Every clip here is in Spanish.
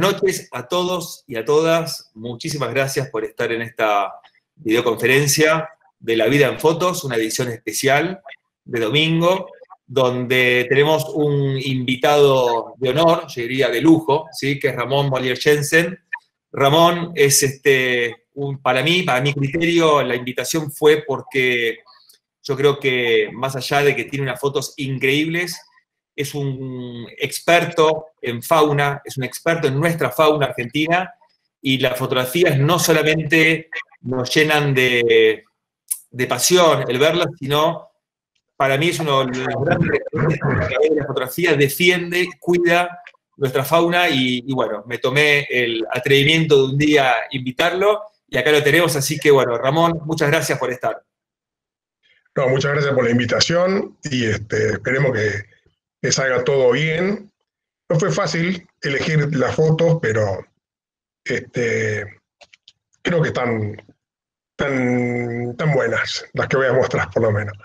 noches a todos y a todas. Muchísimas gracias por estar en esta videoconferencia de La Vida en Fotos, una edición especial de domingo, donde tenemos un invitado de honor, yo diría de lujo, ¿sí? que es Ramón Molier Jensen. Ramón es, este, un, para mí, para mi criterio, la invitación fue porque yo creo que más allá de que tiene unas fotos increíbles, es un experto en fauna, es un experto en nuestra fauna argentina y las fotografías no solamente nos llenan de, pasión el verlas, sino para mí es uno de los grandes la fotografía defiende, cuida nuestra fauna y, y, bueno, me tomé el atrevimiento de un día invitarlo y acá lo tenemos, así que bueno, Ramón, muchas gracias por estar. No, muchas gracias por la invitación y este, esperemos que que salga todo bien. No fue fácil elegir las fotos, pero este, creo que están tan, tan buenas las que voy a mostrar, por lo menos.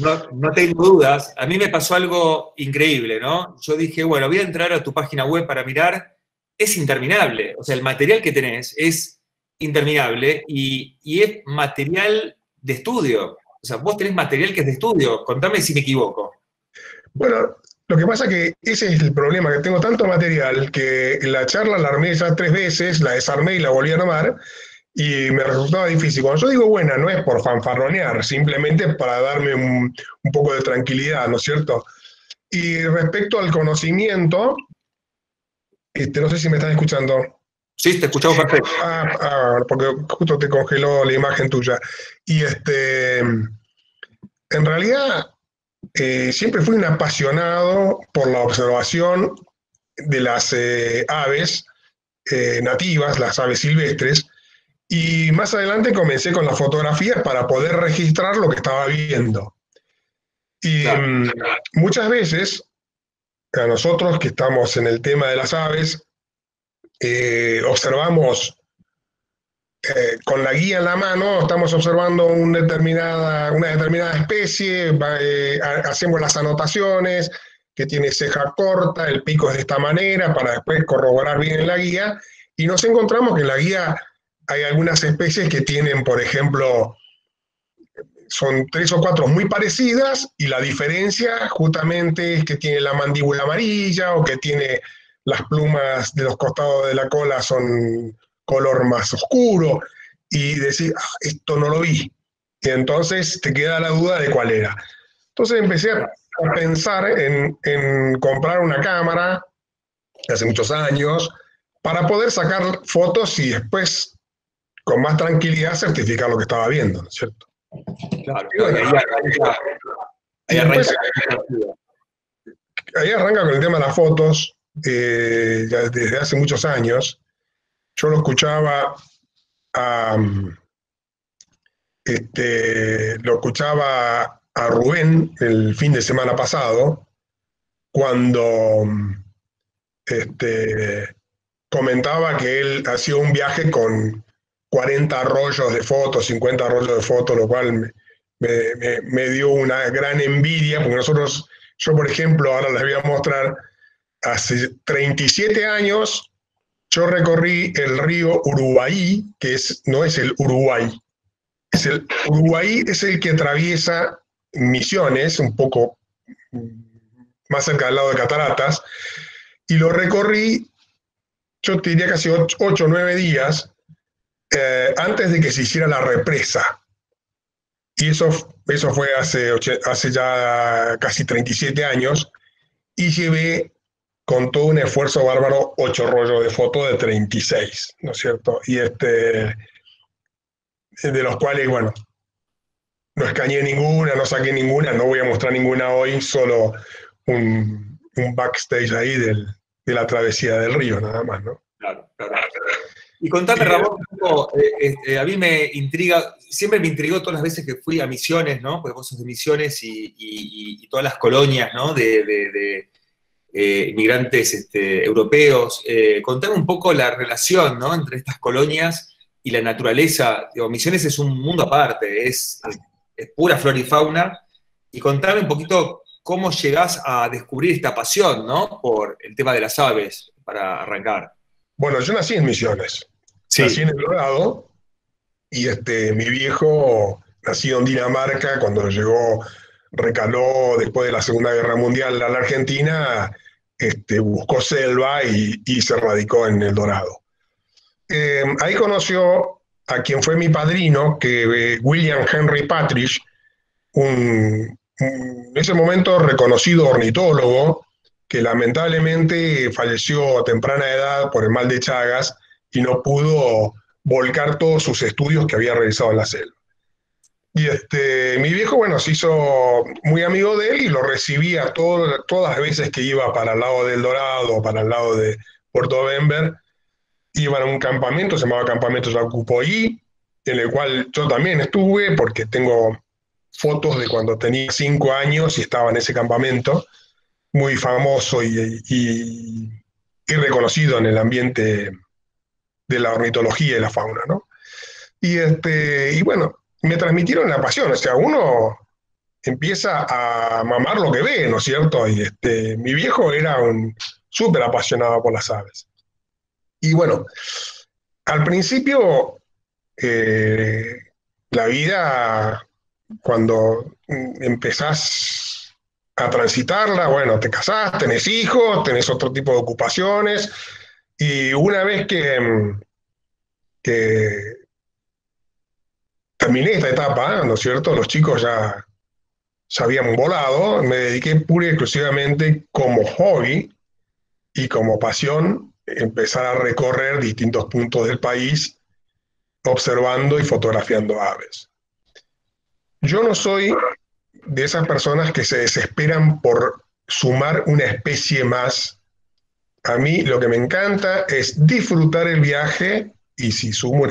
No, no tengo dudas. A mí me pasó algo increíble, ¿no? Yo dije, bueno, voy a entrar a tu página web para mirar. Es interminable. O sea, el material que tenés es interminable y, y es material de estudio. O sea, vos tenés material que es de estudio. Contame si me equivoco. Bueno, lo que pasa que ese es el problema, que tengo tanto material que la charla la armé ya tres veces, la desarmé y la volví a armar, y me resultaba difícil. Cuando yo digo buena, no es por fanfarronear, simplemente para darme un, poco de tranquilidad, ¿no es cierto? Y respecto al conocimiento, este, no sé si me están escuchando. Sí, te escuchamos perfecto. Ah, ah, porque justo te congeló la imagen tuya. Y este, en realidad, eh, siempre fui un apasionado por la observación de las eh, aves eh, nativas, las aves silvestres, y más adelante comencé con las fotografías para poder registrar lo que estaba viendo. Y mm, muchas veces, a nosotros que estamos en el tema de las aves, observamos eh, con la guía en la mano estamos observando una determinada, una determinada especie, eh, hacemos las anotaciones, que tiene ceja corta, el pico es de esta manera, para después corroborar bien en la guía, y nos encontramos que en la guía hay algunas especies que tienen, por ejemplo, son tres o cuatro muy parecidas, y la diferencia justamente es que tiene la mandíbula amarilla o que tiene las plumas de los costados de la cola son color más oscuro y decir, ah, esto no lo vi. Y entonces te queda la duda de cuál era. Entonces empecé a pensar en, comprar una cámara hace muchos años para poder sacar fotos y después con más tranquilidad certificar lo que estaba viendo, ¿no es cierto? Claro, ahí, arranca, ahí, arranca, con el tema de las fotos, eh, desde hace muchos años, yo lo escuchaba a, este, lo escuchaba a Rubén el fin de semana pasado, cuando este, comentaba que él hacía un viaje con 40 rollos de fotos, 50 rollos de fotos, lo cual me, me, dio una gran envidia, porque nosotros, yo por ejemplo, ahora les voy a mostrar, hace 37 años yo recorrí el río Uruguay, que es, no es el Uruguay, es el Uruguay es el que atraviesa Misiones, un poco más cerca del lado de Cataratas, y lo recorrí, yo diría casi 8 o 9 días, eh, antes de que se hiciera la represa. Y eso, eso fue hace, hace ya casi 37 años, y llevé con todo un esfuerzo bárbaro, ocho rollos de fotos de 36, ¿no es cierto? Y este, de los cuales, bueno, no escaneé ninguna, no saqué ninguna, no voy a mostrar ninguna hoy, solo un, backstage ahí del, de la travesía del río, nada más, ¿no? Claro, claro. Y contame, Ramón, eh, este, a mí me intriga, siempre me intrigó todas las veces que fui a misiones, ¿no? Porque vos sos de misiones y, todas las colonias, ¿no? de, eh, inmigrantes este, europeos. Eh, contame un poco la relación ¿no? entre estas colonias y la naturaleza. Misiones es un mundo aparte, es, pura flora y fauna. Y contame un poquito cómo llegás a descubrir esta pasión ¿no? por el tema de las aves, para arrancar. Bueno, yo nací en Misiones. Nací en El Dorado y este, mi viejo, nacido en Dinamarca, cuando llegó, recaló después de la Segunda Guerra Mundial a la Argentina, este, buscó selva y, se radicó en El Dorado. Eh, ahí conoció a quien fue mi padrino, que eh, William Henry Patrick, en ese momento reconocido ornitólogo, que lamentablemente falleció a temprana edad por el mal de Chagas y no pudo volcar todos sus estudios que había realizado en la selva. Y este, mi viejo, bueno, se hizo muy amigo de él y lo recibía todas las veces que iba para el lado del Dorado, para el lado de Puerto Bember. Iban a un campamento, se llamaba Campamento Yacupoí, en el cual yo también estuve porque tengo fotos de cuando tenía cinco años y estaba en ese campamento, muy famoso y, reconocido en el ambiente de la ornitología y la fauna, ¿no? Y, este, y bueno, me transmitieron la pasión, o sea, uno empieza a mamar lo que ve, ¿no es cierto? Y este, mi viejo era un súper apasionado por las aves. Y bueno, al principio eh, la vida cuando empezás a transitarla, bueno, te casás, tenés hijos, tenés otro tipo de ocupaciones, y una vez que, que terminé esta etapa, ¿no es cierto? Los chicos ya, habían volado, me dediqué pura y exclusivamente como hobby y como pasión empezar a recorrer distintos puntos del país observando y fotografiando aves. Yo no soy de esas personas que se desesperan por sumar una especie más. A mí lo que me encanta es disfrutar el viaje y si sumo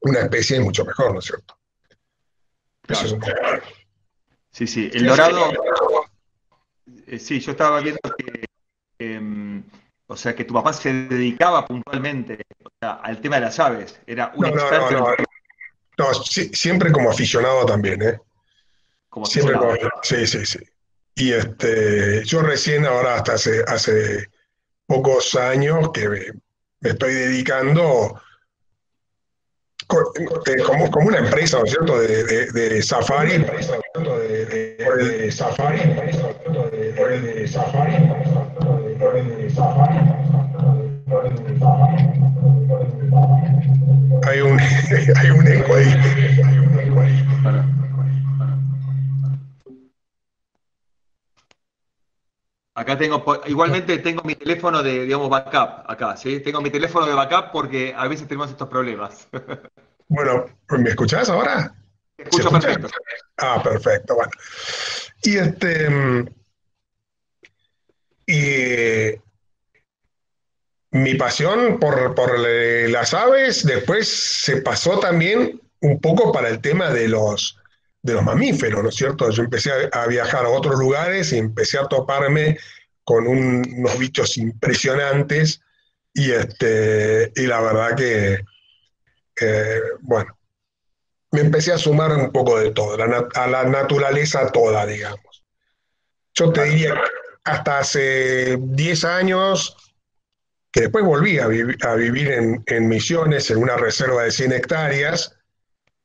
una especie es mucho mejor, ¿no es cierto? Sí, sí, el dorado. Eh, sí, yo estaba viendo que, em, o sea, que tu papá se dedicaba puntualmente al tema de las aves. Era un experto no, siempre como aficionado también, ¿eh? Como siempre como, sí, sí, sí. Y este, yo recién ahora hasta hace, hace pocos años que me, estoy dedicando como, como una empresa, ¿no es cierto?, de, de, de safari. De, safari. De safari. hay un, hay un eco ahí. Acá tengo, igualmente tengo mi teléfono de, digamos, backup, acá, ¿sí? Tengo mi teléfono de backup porque a veces tenemos estos problemas. Bueno, ¿me escuchás ahora? escucho perfecto. Ah, perfecto, bueno. Y este... Mm, y mi pasión por, las aves después se pasó también un poco para el tema de los, de los mamíferos, ¿no es cierto? Yo empecé a, viajar a otros lugares y empecé a toparme con unos bichos impresionantes y, este, y la verdad que, bueno, me empecé a sumar un poco de todo, a la naturaleza toda, digamos. Yo te diría, hasta hace 10 años que después volví a, vivir en, Misiones, en una reserva de 100 hectáreas,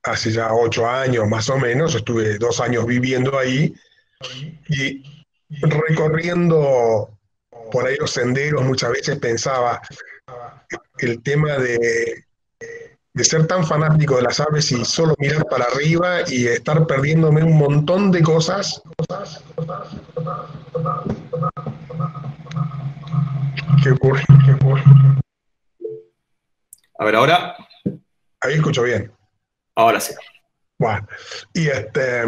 hace ya ocho años más o menos, estuve dos años viviendo ahí y recorriendo por ahí los senderos muchas veces pensaba el tema de, de ser tan fanático de las aves y solo mirar para arriba y estar perdiéndome un montón de cosas ¿Qué ocurre? ¿Qué ocurre? A ver, ahora. Ahí escucho bien. Ahora sí. Bueno, y este.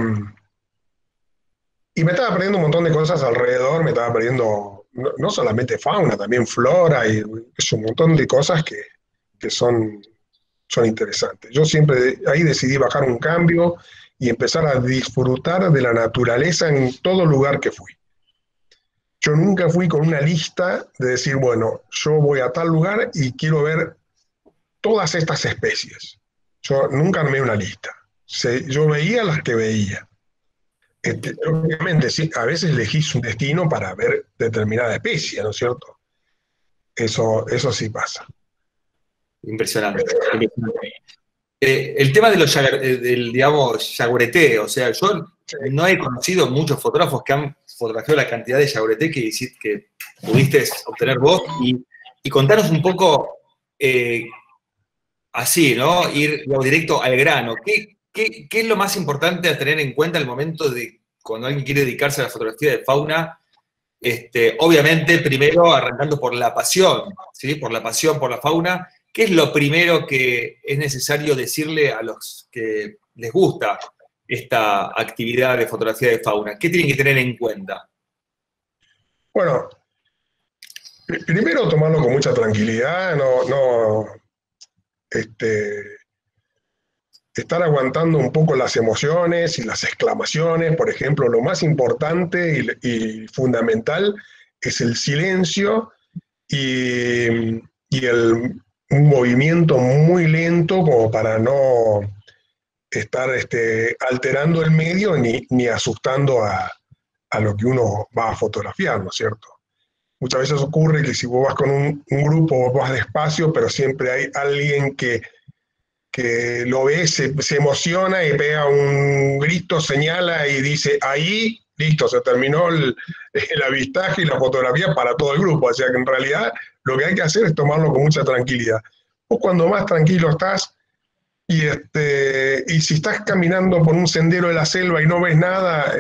Y me estaba perdiendo un montón de cosas alrededor, me estaba perdiendo no, solamente fauna, también flora, y es un montón de cosas que, que son, son interesantes. Yo siempre ahí decidí bajar un cambio y empezar a disfrutar de la naturaleza en todo lugar que fui. Yo nunca fui con una lista de decir, bueno, yo voy a tal lugar y quiero ver todas estas especies. Yo nunca armé una lista. yo veía las que veía. Este, obviamente, sí, a veces elegís un destino para ver determinada especie, ¿no es cierto? Eso, eso sí pasa. Impresionante. Eh, el tema de los, eh, del, digamos, yagureté, o sea, yo no he conocido muchos fotógrafos que han fotografiado la cantidad de yagureté que, que pudiste obtener vos y, contanos un poco eh, así, ¿no? Ir directo al grano. ¿Qué, ¿Qué, es lo más importante a tener en cuenta al momento de cuando alguien quiere dedicarse a la fotografía de fauna? Este, obviamente, primero arrancando por la pasión, ¿sí? Por la pasión por la fauna. ¿Qué es lo primero que es necesario decirle a los que les gusta esta actividad de fotografía de fauna? ¿Qué tienen que tener en cuenta? Bueno, primero tomarlo con mucha tranquilidad, no, no este, estar aguantando un poco las emociones y las exclamaciones, por ejemplo, lo más importante y, fundamental es el silencio y, el, un movimiento muy lento como para no estar este, alterando el medio ni, asustando a, lo que uno va a fotografiar, ¿no es cierto? Muchas veces ocurre que si vos vas con un, grupo, vos vas despacio, pero siempre hay alguien que que lo ve, se, emociona y pega un grito, señala y dice, ahí, listo, se terminó el, avistaje y la fotografía para todo el grupo. O sea que en realidad lo que hay que hacer es tomarlo con mucha tranquilidad. Vos cuando más tranquilo estás, y, este, y si estás caminando por un sendero de la selva y no ves nada,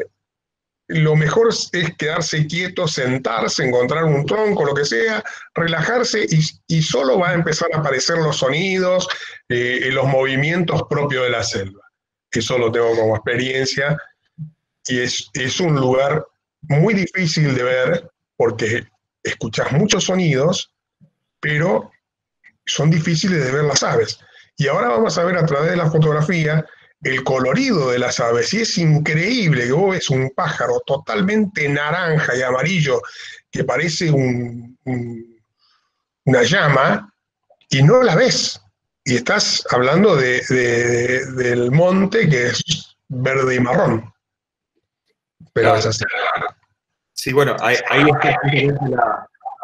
lo mejor es quedarse quieto, sentarse, encontrar un tronco, lo que sea, relajarse y, solo va a empezar a aparecer los sonidos, eh, los movimientos propios de la selva. Eso lo tengo como experiencia y es, es un lugar muy difícil de ver porque escuchas muchos sonidos, pero son difíciles de ver las aves. Y ahora vamos a ver a través de la fotografía el colorido de las aves. Y es increíble que vos ves un pájaro totalmente naranja y amarillo que parece una llama y no la ves. Y estás hablando del monte que es verde y marrón. Pero es así. Sí, bueno, ahí, está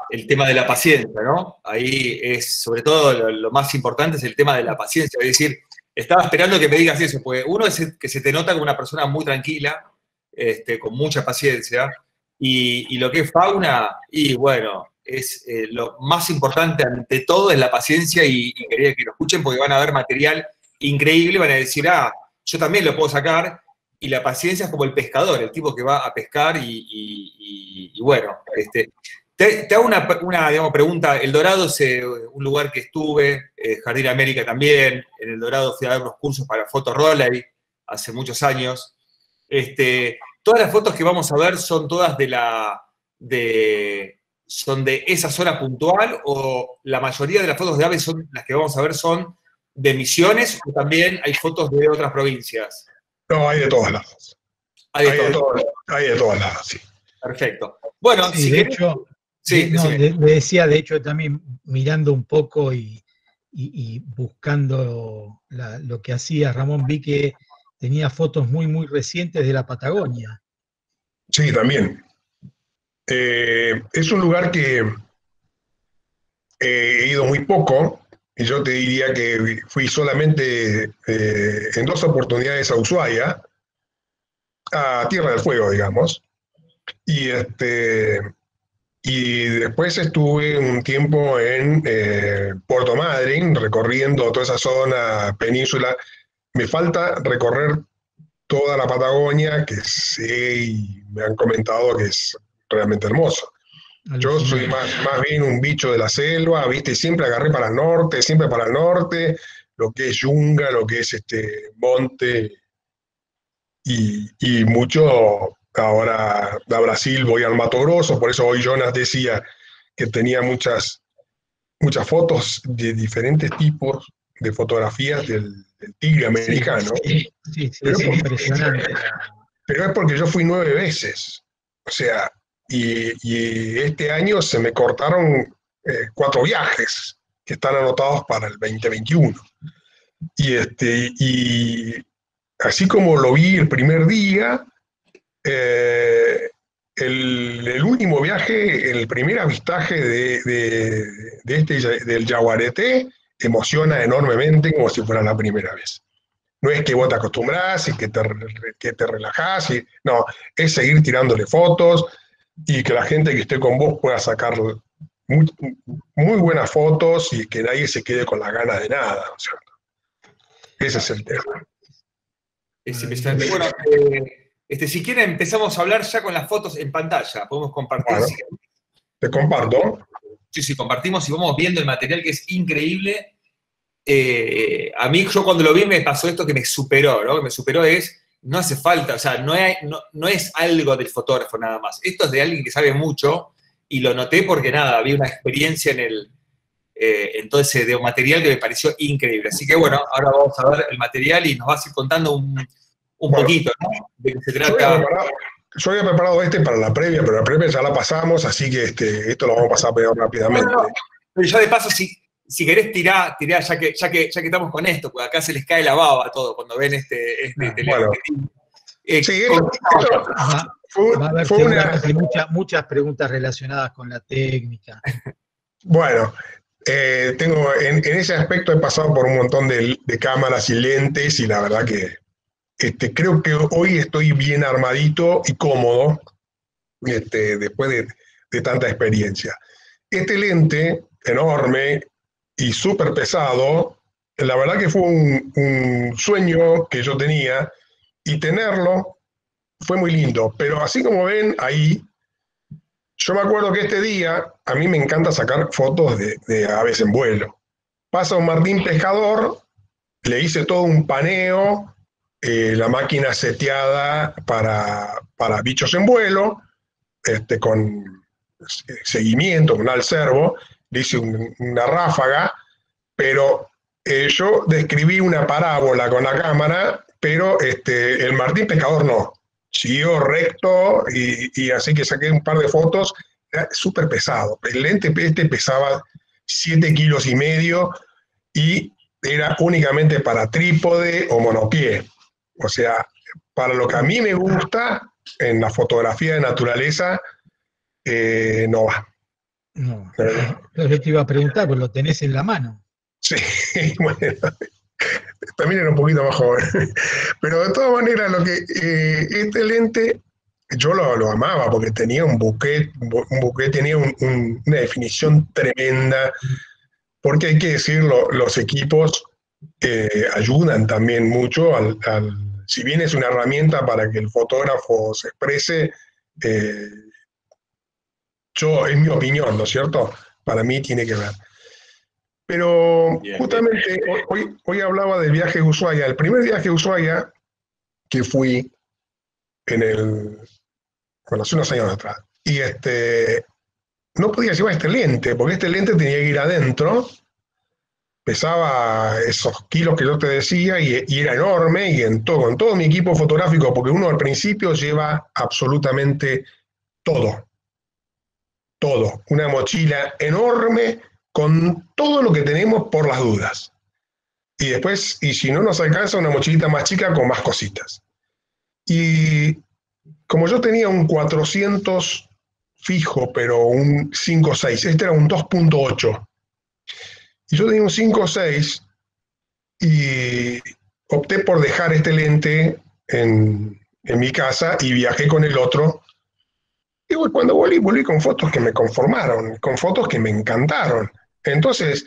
el tema de la paciencia, ¿no? Ahí es, sobre todo, lo, lo, más importante es el tema de la paciencia. Es decir, estaba esperando que me digas eso, porque uno es que se te nota como una persona muy tranquila, este, con mucha paciencia, y, lo que es fauna, y bueno, es eh, lo más importante ante todo es la paciencia y, quería que lo escuchen porque van a ver material increíble, van a decir, ah, yo también lo puedo sacar, y la paciencia es como el pescador, el tipo que va a pescar y, y bueno, este, te, hago una, pregunta. El Dorado es eh, un lugar que estuve, eh, Jardín América también. En El Dorado fui a dar unos cursos para Foto Roley hace muchos años. Este, todas las fotos que vamos a ver son todas de la. De, son de esa zona puntual o la mayoría de las fotos de aves son las que vamos a ver son de Misiones o también hay fotos de otras provincias? No, hay de todas las. Hay de, todas, hay de todas las, sí. Perfecto. Bueno, si de hecho, Sí, le, decía, de hecho, también mirando un poco y, buscando lo que hacía Ramón, vi que tenía fotos muy, muy recientes de la Patagonia. Sí, también. Eh, es un lugar que he ido muy poco, y yo te diría que fui solamente eh, en dos oportunidades a Ushuaia, a Tierra del Fuego, digamos. Y este, y después estuve un tiempo en eh, Puerto Madryn, recorriendo toda esa zona, península. Me falta recorrer toda la Patagonia, que sé y me han comentado que es realmente hermoso. Yo soy más, más bien un bicho de la selva, ¿viste? Siempre agarré para el norte, siempre para el norte, lo que es yunga, lo que es este monte, y, y mucho Ahora a Brasil voy al Mato Grosso, por eso hoy Jonas decía que tenía muchas, muchas fotos de diferentes tipos de fotografías del, tigre americano. Sí, sí, sí pero, es impresionante. Pero es porque yo fui nueve veces. O sea, y, este año se me cortaron eh, cuatro viajes que están anotados para el 2021. Y, este, y así como lo vi el primer día, eh, el, último viaje, el primer avistaje de, este, del Yaguareté, emociona enormemente como si fuera la primera vez. No es que vos te acostumbrás y que te, que te relajás, y, no, es seguir tirándole fotos y que la gente que esté con vos pueda sacar muy, buenas fotos y que nadie se quede con la gana de nada, Ese es el tema. Es Bueno, eh, este, si quieren empezamos a hablar ya con las fotos en pantalla, podemos compartir. te comparto. Sí, sí, compartimos y vamos viendo el material que es increíble. Eh, a mí, yo cuando lo vi me pasó esto que me superó, ¿no? Que me superó es, no hace falta, o sea, no, no, es algo del fotógrafo nada más. Esto es de alguien que sabe mucho y lo noté porque nada, había una experiencia en el, eh, en todo ese material que me pareció increíble. Así que bueno, ahora vamos a ver el material y nos vas a ir contando un, poquito, ¿no? De qué se trata. Yo había, preparado este para la previa, pero la previa ya la pasamos, así que este, esto lo vamos a pasar peor rápidamente. pero ya de paso, si, si querés tirar, tirá, ya que, ya, que, ya que estamos con esto, porque acá se les cae la baba a todo cuando ven este, este bueno. Eh, sí, va, a haber muchas, muchas preguntas relacionadas con la técnica. Bueno, eh, tengo, en, ese aspecto he pasado por un montón de, cámaras y lentes y la verdad que este, creo que hoy estoy bien armadito y cómodo este, después de, tanta experiencia. Este lente enorme y súper pesado, la verdad que fue un, sueño que yo tenía y tenerlo fue muy lindo, pero así como ven ahí, yo me acuerdo que este día a mí me encanta sacar fotos de, aves en vuelo. Pasa un Martín Pescador, le hice todo un paneo, eh, la máquina seteada para, para, bichos en vuelo, este, con seguimiento, con al servo, le hice una ráfaga, pero eh, yo describí una parábola con la cámara, pero este, el Martín Pescador no siguió recto y, así que saqué un par de fotos. Súper pesado. El lente este pesaba 7 kilos y medio y era únicamente para trípode o monopié. O sea, para lo que a mí me gusta en la fotografía de naturaleza, eh, no va. No, yo te iba a preguntar, pues lo tenés en la mano. Sí, bueno, también era un poquito más joven. Pero de todas maneras, lo que eh, este lente yo lo, amaba porque tenía un buquet, un buquet tenía una definición tremenda, porque hay que decirlo, los equipos eh, ayudan también mucho al, si bien es una herramienta para que el fotógrafo se exprese, eh, yo, es mi opinión, ¿no es cierto? Para mí tiene que ver. Pero justamente Hoy, hoy hablaba del viaje a Ushuaia. El primer viaje a Ushuaia que fui en el, bueno, hace unos años atrás, y este, no podía llevar este lente, porque este lente tenía que ir adentro, pesaba esos kilos que yo te decía y, era enorme y en todo, con todo mi equipo fotográfico, porque uno al principio lleva absolutamente todo, todo, una mochila enorme con todo lo que tenemos por las dudas. Y después, y si no nos alcanza, una mochilita más chica con más cositas. Y como yo tenía un 400 fijo, pero un 5.6, este era un 2.8. Y yo tenía un 5.6 y opté por dejar este lente en, en, mi casa y viajé con el otro. Y cuando volví, volví con fotos que me conformaron, con fotos que me encantaron. Entonces,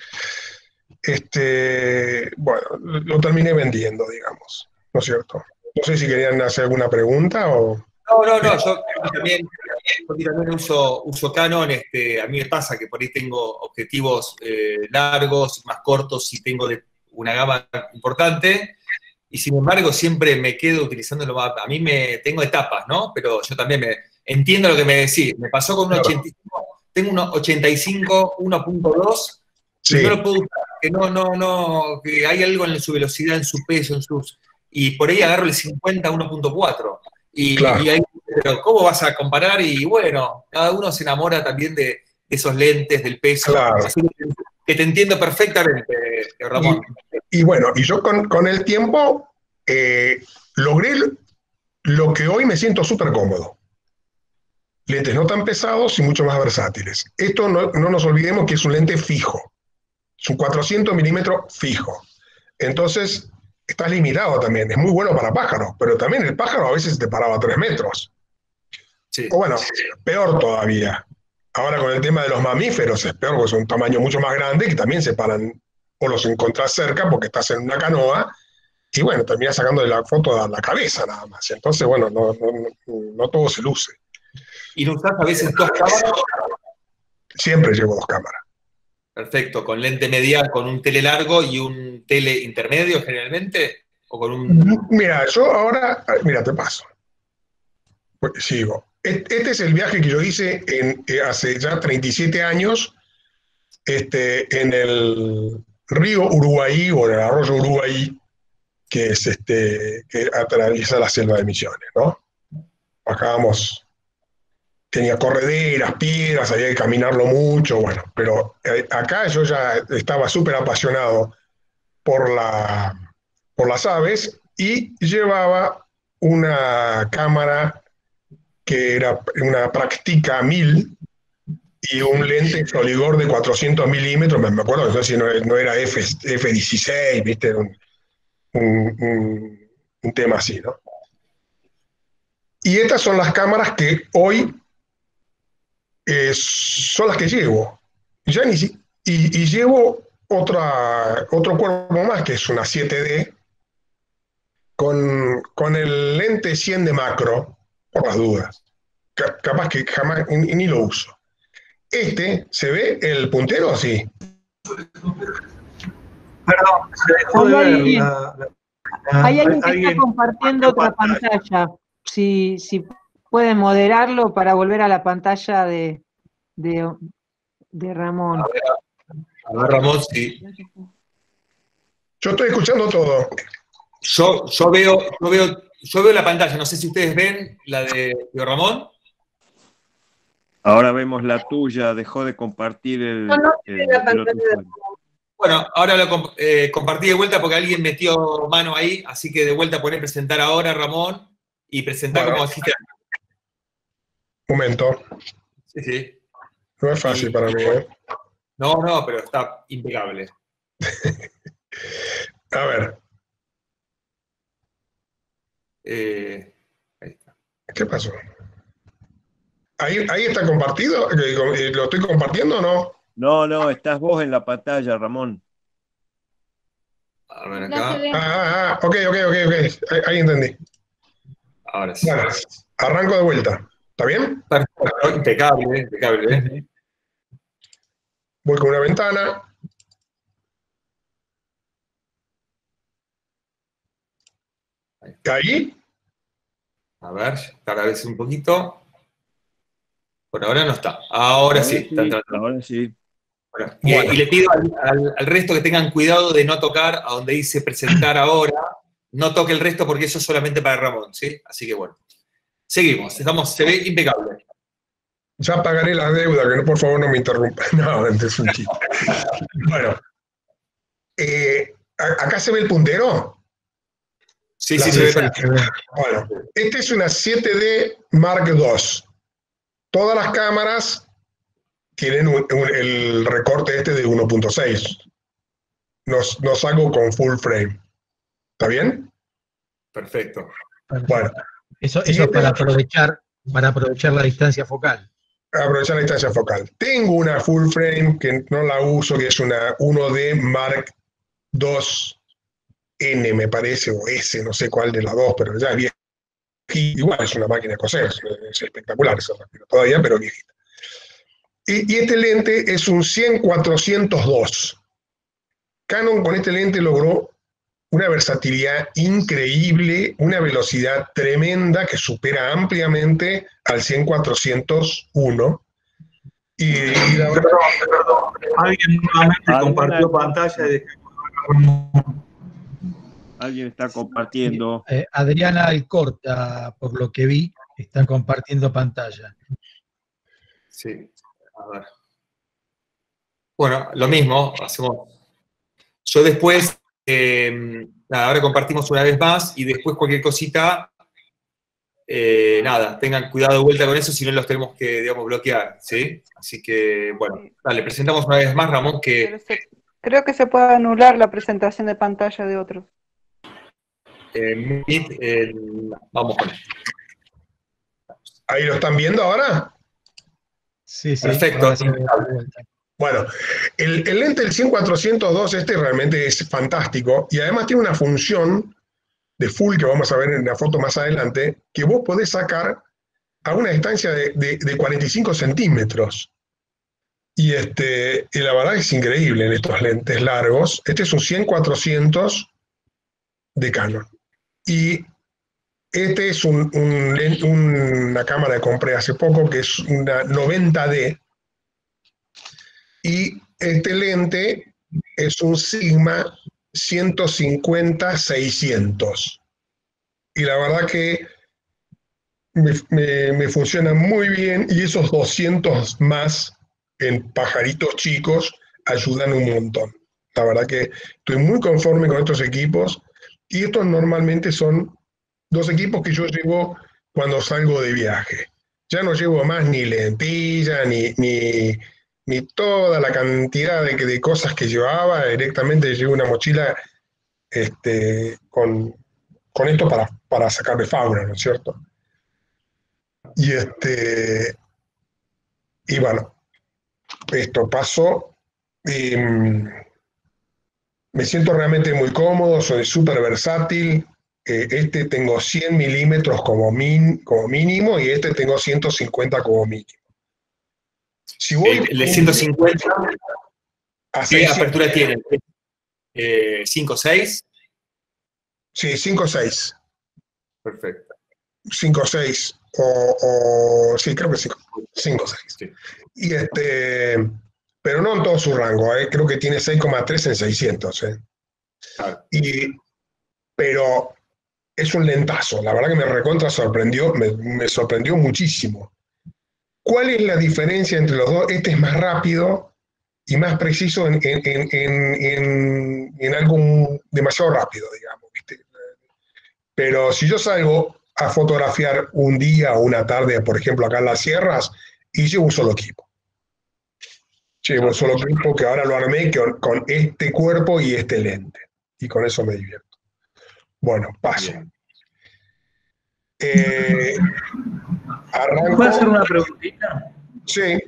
este, bueno, lo terminé vendiendo, digamos, ¿no es cierto? No sé si querían hacer alguna pregunta o... No, no, no, yo también, también uso, uso Canon, este, a mí me pasa que por ahí tengo objetivos eh, largos, más cortos y tengo de una gama importante, y sin embargo siempre me quedo utilizándolo más, a mí me, tengo etapas, ¿no? Pero yo también me, entiendo lo que me decís, me pasó con un 85 tengo un 85 1.2 no lo puedo usar, que no, no, no, que hay algo en su velocidad, en su peso, en sus. Y por ahí agarro el 50 1.4. Y, ahí, pero ¿cómo vas a comparar? Y bueno, cada uno se enamora también de esos lentes, del peso. Así que, te entiendo perfectamente, Ramón. Y, bueno, y yo con, el tiempo eh, logré lo que hoy me siento súper cómodo lentes no tan pesados y mucho más versátiles. Esto no, nos olvidemos que es un lente fijo. Es un 400 milímetros fijo. Entonces, estás limitado también. Es muy bueno para pájaros, pero también el pájaro a veces te paraba a 3 metros. O bueno, peor todavía. Ahora con el tema de los mamíferos es peor porque es un tamaño mucho más grande que también se paran o los encontrás cerca porque estás en una canoa y bueno, terminás sacando la foto a la cabeza nada más. Entonces, bueno, no, no todo se luce. ¿Y no usás a veces dos cámaras? Siempre llevo dos cámaras. Perfecto, con lente media, con un tele largo y un tele intermedio generalmente, o con un... Mira, yo ahora, mira, te paso. Pues, sigo. Este es el viaje que yo hice eh, hace ya 37 años este, en el río Uruguay o en el arroyo Uruguay, que es este, que atraviesa la selva de Misiones, ¿no? Bajábamos tenía correderas, piedras, había que caminarlo mucho, bueno, pero eh, acá yo ya estaba súper apasionado por, la, por las aves y llevaba una cámara que era una práctica 1000 y un lente Soligor de 400 milímetros, me acuerdo, no sé si no, era F, F16, viste, un, un tema así, ¿no? Y estas son las cámaras que hoy eh, son las que llevo. Ya ni y, llevo otra, otro cuerpo más, que es una 7D, con, el lente 100 de macro, por las dudas. capaz que jamás ni, lo uso. Este, ¿se ve el puntero así? Perdón, se dejó de ver Hay alguien que está compartiendo otra pantalla. Si, si puede moderarlo para volver a la pantalla de, de, Ramón. A ver, Ramón, sí. Yo estoy escuchando todo. Yo, yo, veo, yo, veo, yo veo la pantalla, no sé si ustedes ven la de, Ramón. Ahora vemos la tuya, dejó de compartir el. No, no, la pantalla bueno, ahora lo eh, compartí de vuelta porque alguien metió mano ahí, así que de vuelta poner presentar ahora, Ramón, y presentar como asistente. Momento. Sí, sí. No es fácil para mí, ¿eh? No, no, pero está impecable. A ver. Eh, ahí está. ¿Qué pasó? ¿Ahí, ¿Ahí está compartido? ¿Lo estoy compartiendo o no? No, no, estás vos en la pantalla, Ramón. A ver acá. Ah, ah, ah, ok, ok, ok, ok. Ahí, ahí entendí. Ahora sí. Bueno, arranco de vuelta. ¿Está bien? Perfecto, impecable, impecable. ¿eh? Voy con una ventana. ¿Ahí? A ver, cada vez un poquito. Por ahora no está. Ahora, sí, está entrando. Ahora sí. y, le pido al, resto que tengan cuidado de no tocar a donde dice presentar ahora. No toque el resto porque eso es solamente para Ramón, ¿sí? Así que bueno. Seguimos, estamos, se ve impecable. Ya pagaré la deuda, que no, por favor no me interrumpa. No, es un chiste. bueno, eh, ¿acá se ve el puntero? Sí, sí, se ve. Bueno, esta es una 7D Mark II. Todas las cámaras tienen el recorte este de 1.6. Nos, nos hago con full frame. ¿Está bien? Perfecto. Bueno. Eso, eso para aprovechar, para aprovechar la distancia focal aprovechar la distancia focal. Tengo una full frame que no la uso, que es una 1D Mark II N, me parece, o S, no sé cuál de las dos, pero ya es vieja. Igual es una máquina de coser, es espectacular esa máquina, todavía, pero viejita. Y, y este lente es un 100-402. Canon con este lente logró una versatilidad increíble, una velocidad tremenda que supera ampliamente al 100-401. Y, la verdad, Alguien nuevamente compartió pantalla Alguien está compartiendo. Eh, Adriana Alcorta, por lo que vi, están compartiendo pantalla. Sí, a ver. Bueno, lo mismo, hacemos. Yo después eh, ahora compartimos una vez más y después cualquier cosita, eh, nada, tengan cuidado de vuelta con eso, si no los tenemos que, digamos, bloquear, ¿sí? Así que, bueno, dale, presentamos una vez más, Ramón, que Creo que se puede anular la presentación de pantalla de otros. Eh, eh, vamos con esto. ¿Ahí lo están viendo ahora? Sí, sí. Perfecto. Bueno, el, lente del 100-402 este realmente es fantástico y además tiene una función de full que vamos a ver en la foto más adelante, que vos podés sacar a una distancia de, 45 centímetros. Y, este, y la verdad es increíble en estos lentes largos. Este es un 100-400 de Canon. Y este es un, una cámara que compré hace poco que es una 90D. Y este lente es un Sigma 150-600. Y la verdad que me, funciona muy bien y esos 200 más en pajaritos chicos ayudan un montón. La verdad que estoy muy conforme con estos equipos y estos normalmente son dos equipos que yo llevo cuando salgo de viaje. Ya no llevo más ni lentilla, ni, ni, toda la cantidad de, cosas que llevaba. Directamente llevo una mochila este, con, esto para, para fauna, ¿no es cierto? Y este. Y bueno, esto pasó. Mm, me siento realmente muy cómodo, soy súper versátil. Eh, este tengo 100 milímetros como mínimo y este tengo 150 como mínimo. Si voy, el, de 150, ¿qué apertura tiene? Eh, ¿5 6? Sí, 5 6. Perfecto. 5 6. O, sí, creo que 5 6. Y este, pero no en todo su rango, ¿eh? creo que tiene 6,3 en 600. ¿eh? Y, pero es un lentazo. La verdad que me recontra sorprendió, me, sorprendió muchísimo. ¿Cuál es la diferencia entre los dos? Este es más rápido y más preciso en, en, algo demasiado rápido, digamos. Pero si yo salgo a fotografiar un día o una tarde, por ejemplo, acá en las sierras, y llevo un solo equipo. Llevo un solo equipo que ahora lo armé con, con este cuerpo y este lente. Y con eso me divierto. Bueno, paso. Eh, ¿Puedo hacer una preguntita? Sí.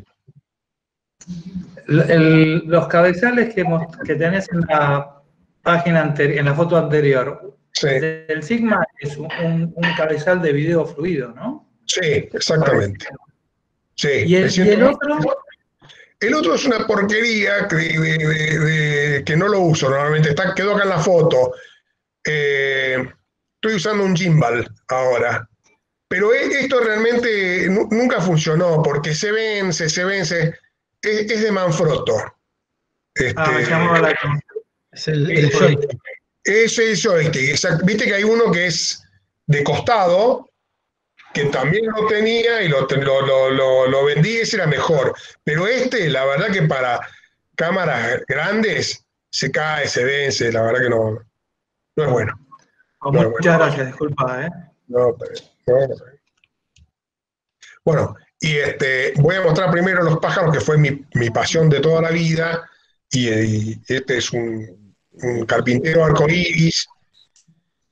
los cabezales que, que, tenés en la página anterior, en la foto anterior, sí. el Sigma es un, cabezal de video fluido, ¿no? Sí, exactamente. Sí. ¿Y el, otro? El otro es una porquería que, que no lo uso normalmente. Está, quedó acá en la foto. Eh, estoy usando un gimbal ahora. Pero e, esto realmente nunca funcionó porque se vence, se vence. Es, de Manfrotto. Este, ah, es el, el joystick. Es el joystick. Viste que hay uno que es de costado, que también lo tenía y lo, lo, lo, vendí, ese era mejor. Pero este, la verdad que para cámaras grandes, se cae, se vence, la verdad que no, no es bueno. Muchas gracias, disculpa. ¿eh? No, Bueno, y este, voy a mostrar primero los pájaros, que fue mi, pasión de toda la vida. Y, este es un, carpintero arcoíris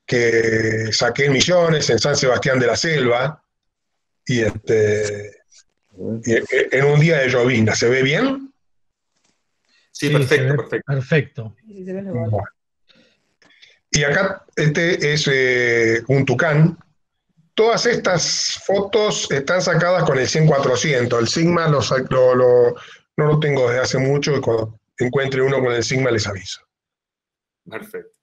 que saqué en Millones, en San Sebastián de la Selva. Y, este, en un día de llovina. ¿Se ve bien? Sí, perfecto, perfecto. Perfecto. Y acá este es eh, un tucán. Todas estas fotos están sacadas con el 100-400. El Sigma no lo tengo desde hace mucho y cuando encuentre uno con el Sigma les aviso. Perfecto.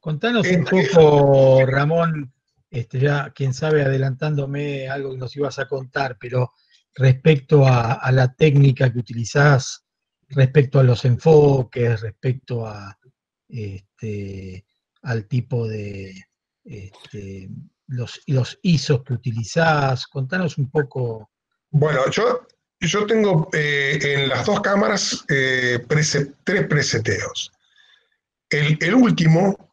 Contanos un poco, Ramón, este, ya quién sabe adelantándome algo que nos ibas a contar, pero respecto a, a la técnica que utilizás, respecto a los enfoques, respecto a, este, al tipo de este, los, los ISOs que utilizás. Contanos un poco. Bueno, yo, yo tengo eh, en las dos cámaras eh, tres preseteos. El, el, último,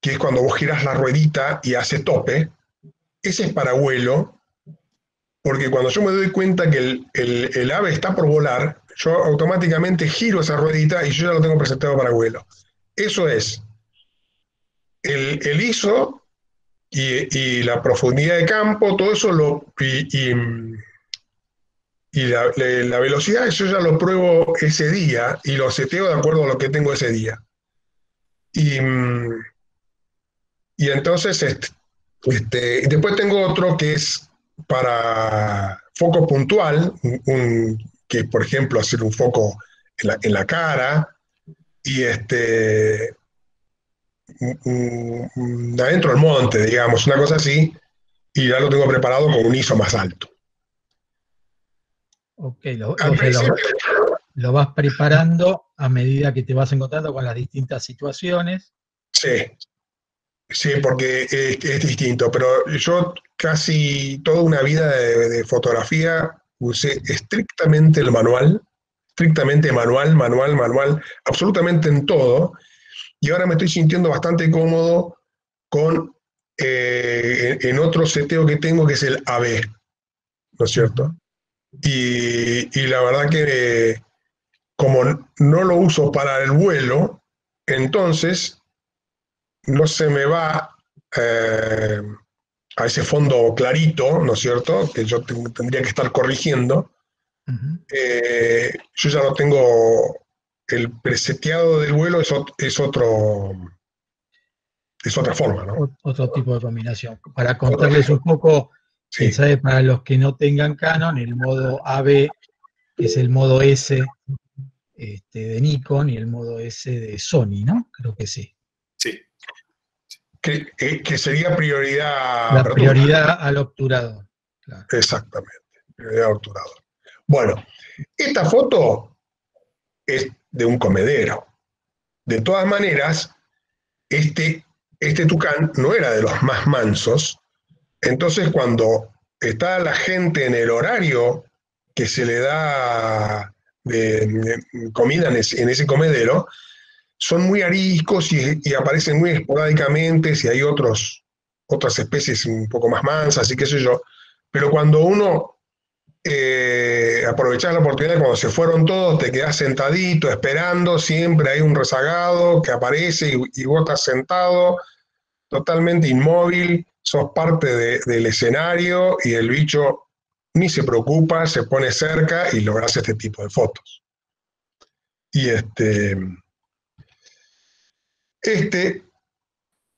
que es cuando vos giras la ruedita y hace tope, ese es para vuelo. porque cuando yo me doy cuenta que el, ave está por volar, yo automáticamente giro esa ruedita y yo ya lo tengo presentado para vuelo. Eso es el, ISO y, la profundidad de campo, todo eso lo, y, la, velocidad, eso ya lo pruebo ese día y lo seteo de acuerdo a lo que tengo ese día. Y, entonces, este, este, después tengo otro que es para foco puntual, que por ejemplo hacer un foco en la, cara y este adentro del monte, digamos, una cosa así, y ya lo tengo preparado con un ISO más alto. Ok, lo, lo, vas preparando a medida que te vas encontrando con las distintas situaciones. Sí, sí, porque es distinto, pero yo casi toda una vida de, fotografía usé estrictamente el manual, estrictamente manual, manual, manual, absolutamente en todo. Y ahora me estoy sintiendo bastante cómodo con eh, en, otro seteo que tengo que es el AB, ¿no es cierto? Y, la verdad que como no lo uso para el vuelo, entonces no se me va eh, a ese fondo clarito, ¿no es cierto?, que yo tendría que estar corrigiendo, eh, yo ya lo tengo, el preseteado del vuelo es, es, otro, es otra forma, ¿no? Otro tipo de combinación. Para contarles un poco, para los que no tengan Canon, el modo AB es el modo S este, de Nikon y el modo S de Sony, ¿no? Creo que sí. Sí que, sería prioridad. La prioridad al obturador. Exactamente, prioridad al obturador. Bueno, esta foto es de un comedero. De todas maneras, este, este tucán no era de los más mansos. Entonces, cuando está la gente en el horario que se le da de, comida en ese comedero, son muy ariscos y, aparecen muy esporádicamente, si hay otros, otras especies un poco más mansas y qué sé yo, pero cuando uno eh, aprovechas la oportunidad, cuando se fueron todos, te quedas sentadito, esperando, siempre hay un rezagado que aparece y, vos estás sentado, totalmente inmóvil, sos parte del escenario y el bicho ni se preocupa, se pone cerca y logras este tipo de fotos. Y este, este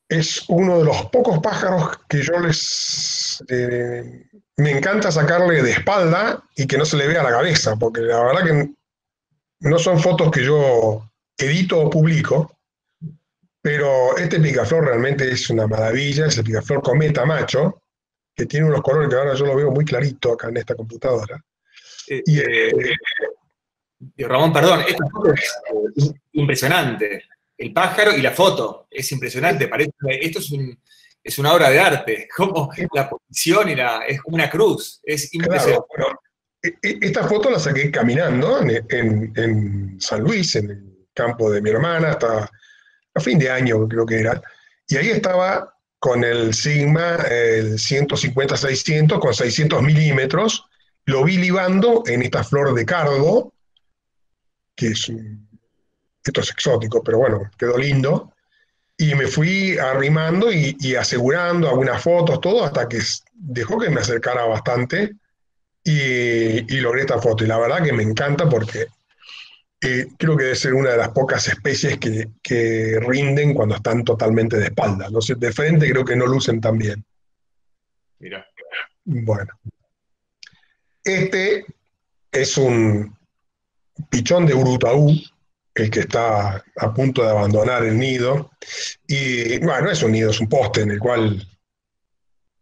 es uno de los pocos pájaros que yo les... Eh, me encanta sacarle de espalda y que no se le vea la cabeza, porque la verdad que no son fotos que yo edito o publico, pero este picaflor realmente es una maravilla, es el picaflor cometa macho, que tiene unos colores que ahora yo lo veo muy clarito acá en esta computadora. Eh, y, eh, Ramón, perdón, esta foto es impresionante el pájaro y la foto. Es impresionante, parece, esto es, es una obra de arte, como la posición y es como una cruz, es impresionante. E, e, esta foto la saqué caminando en, San Luis, en el campo de mi hermana, hasta fin de año creo que era, y ahí estaba con el Sigma, el 150-600, con 600 milímetros, lo vi libando en esta flor de cardo, que es esto es exótico, pero bueno, quedó lindo. Y me fui arrimando y, asegurando algunas fotos, todo, hasta que dejó que me acercara bastante y, logré esta foto. Y la verdad que me encanta porque eh, creo que debe ser una de las pocas especies que, rinden cuando están totalmente de espalda. No de frente creo que no lucen tan bien. Mira. Bueno. Este es un pichón de Urutaú, el que está a punto de abandonar el nido. Y bueno, es un nido, es un poste en el cual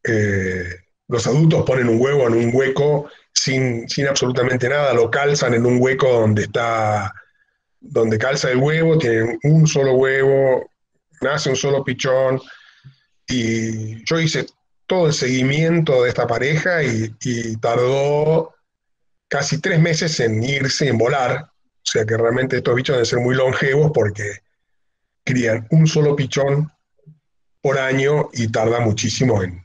eh, los adultos ponen un huevo en un hueco sin, sin, absolutamente nada, lo calzan en un hueco donde está, donde calza el huevo, tienen un solo huevo, nace un solo pichón. Y yo hice todo el seguimiento de esta pareja y, y tardó casi tres meses en irse, en volar, o sea que realmente estos bichos deben ser muy longevos porque crían un solo pichón por año y tarda muchísimo en,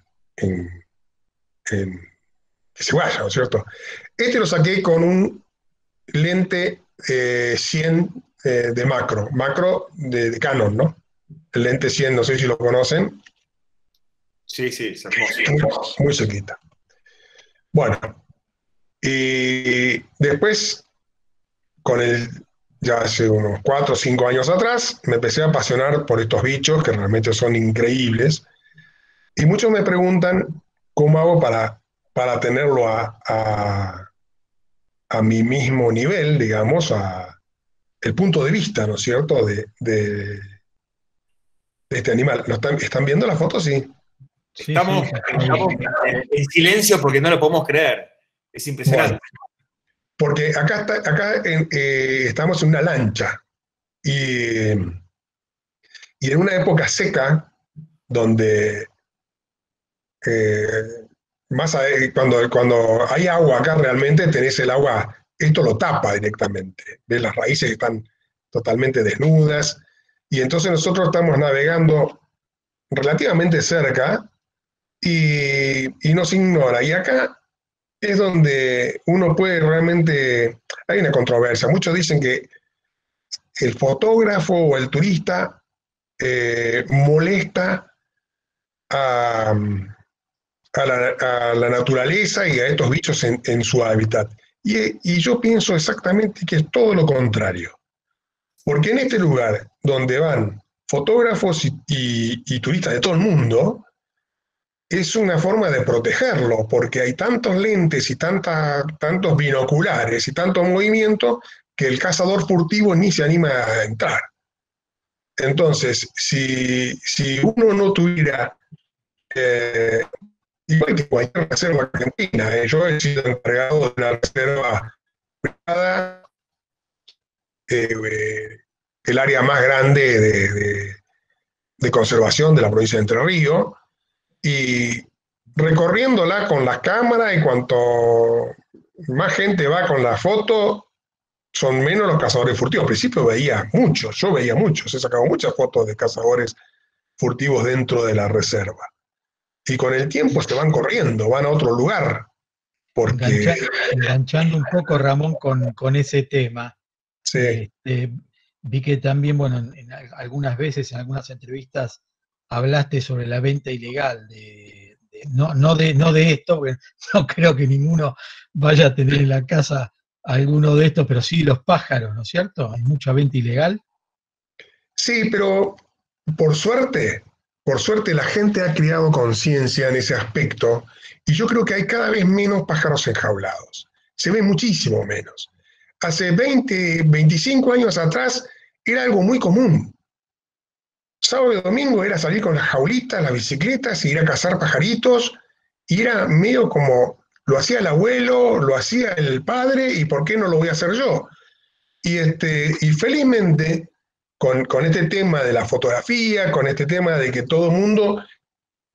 que se vaya, ¿no es cierto? Este lo saqué con un lente 100 eh, eh, de macro, macro de, Canon, ¿no? El lente 100, no sé si lo conocen. Sí, sí, es hermoso. Muy, muy cerquita. Bueno, y después, con el, ya hace unos 4 o 5 años atrás, me empecé a apasionar por estos bichos que realmente son increíbles. Y muchos me preguntan cómo hago para, para tenerlo a, a, mi mismo nivel, digamos, a el punto de vista, ¿no es cierto?, de, de, este animal. ¿Lo están, están, viendo las fotos? Sí. estamos, en silencio porque no lo podemos creer. Es impresionante. Porque acá, está, acá eh, estamos en una lancha y, y, en una época seca donde eh, más cuando, cuando hay agua acá realmente tenés el agua, esto lo tapa directamente, ¿ves? las raíces están totalmente desnudas y entonces nosotros estamos navegando relativamente cerca y, y nos ignora. Y acá es donde uno puede realmente, hay una controversia, muchos dicen que el fotógrafo o el turista eh, molesta a, la, naturaleza y a estos bichos en, su hábitat. Y, yo pienso exactamente que es todo lo contrario. Porque en este lugar donde van fotógrafos y turistas de todo el mundo, es una forma de protegerlo, porque hay tantos lentes y tanta, tantos binoculares y tanto movimiento que el cazador furtivo ni se anima a entrar. Entonces, si, uno no tuviera, eh, igual que cualquier reserva argentina, eh, yo he sido encargado de la reserva privada, eh, el área más grande de, de conservación de la provincia de Entre Ríos, y recorriéndola con las cámaras y cuanto más gente va con la foto, son menos los cazadores furtivos. Al principio veía muchos, yo veía muchos, he sacado muchas fotos de cazadores furtivos dentro de la reserva. Y con el tiempo se van corriendo, van a otro lugar. Porque... enganchando un poco, Ramón, con, ese tema. Sí. Este, vi que también, bueno, algunas veces, en algunas entrevistas, hablaste sobre la venta ilegal, de, no, no, de, no de esto, no creo que ninguno vaya a tener en la casa alguno de estos, pero sí los pájaros, ¿no es cierto? Hay mucha venta ilegal. Sí, pero por suerte, por suerte la gente ha creado conciencia en ese aspecto y yo creo que hay cada vez menos pájaros enjaulados. Se ve muchísimo menos. Hace 20, 25 años atrás era algo muy común sábado y domingo era salir con las jaulitas, las bicicletas, ir a cazar pajaritos, y era medio como lo hacía el abuelo, lo hacía el padre, y ¿por qué no lo voy a hacer yo? Y, este, y felizmente, con, este tema de la fotografía, con este tema de que todo el mundo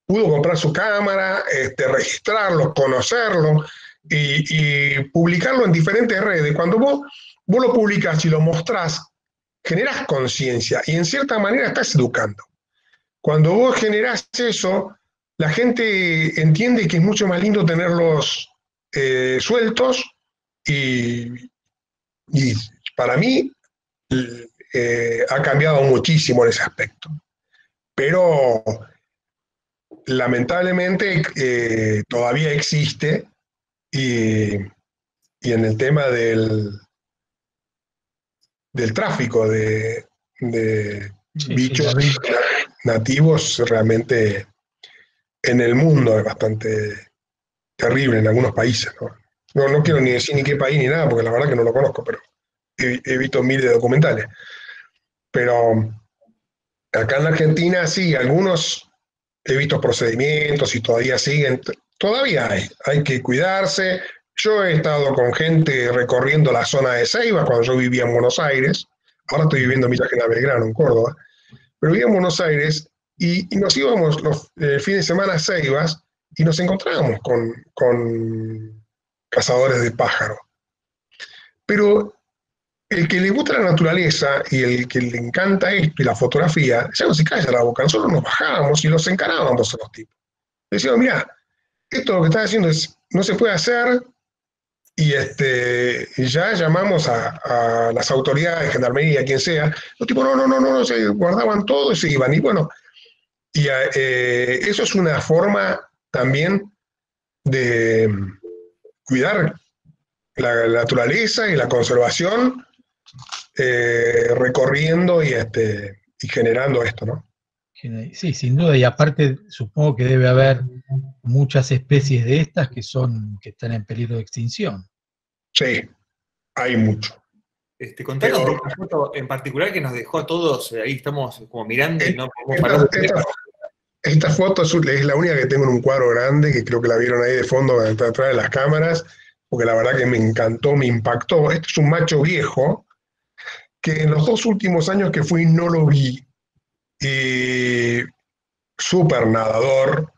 pudo comprar su cámara, este, registrarlo, conocerlo y, y, publicarlo en diferentes redes. Cuando vos, vos lo publicás y lo mostrás generas conciencia y en cierta manera estás educando. Cuando vos generás eso, la gente entiende que es mucho más lindo tenerlos eh, sueltos y, para mí eh, ha cambiado muchísimo en ese aspecto. Pero lamentablemente eh, todavía existe y en el tema del, del tráfico de, bichos nativos realmente en el mundo es bastante terrible en algunos países. ¿no? No, quiero ni decir ni qué país ni nada, porque la verdad que no lo conozco, pero he, visto miles de documentales. Pero acá en la Argentina sí, algunos he visto procedimientos y todavía siguen, todavía hay, hay que cuidarse, yo he estado con gente recorriendo la zona de Ceiba cuando yo vivía en Buenos Aires. Ahora estoy viviendo en Villa General Belgrano, en Córdoba. Pero vivía en Buenos Aires y, nos íbamos los eh, fines de semana a Ceibas y nos encontrábamos con, con cazadores de pájaros. Pero el que le gusta la naturaleza y el que le encanta esto y la fotografía, ya no se calla la boca. Nosotros nos bajábamos y los encarábamos a los tipos. Decíamos, mira, esto lo que estás haciendo es no se puede hacer y este, ya llamamos a, las autoridades, gendarmería, quien sea, los tipos, no, no, no, no, se guardaban todo y se iban. Y bueno, y eh, eso es una forma también de cuidar la, naturaleza y la conservación, eh, recorriendo y, este, y generando esto, ¿no? Sí, sin duda, y aparte supongo que debe haber muchas especies de estas que son, que están en peligro de extinción. Sí, hay mucho. Este, contanos una foto en particular que nos dejó a todos, eh, ahí estamos como mirando y no podemos parar esta, foto es la única que tengo en un cuadro grande, que creo que la vieron ahí de fondo, detrás de las cámaras, porque la verdad que me encantó, me impactó. Este es un macho viejo, que en los dos últimos años que fui no lo vi, y súper nadador,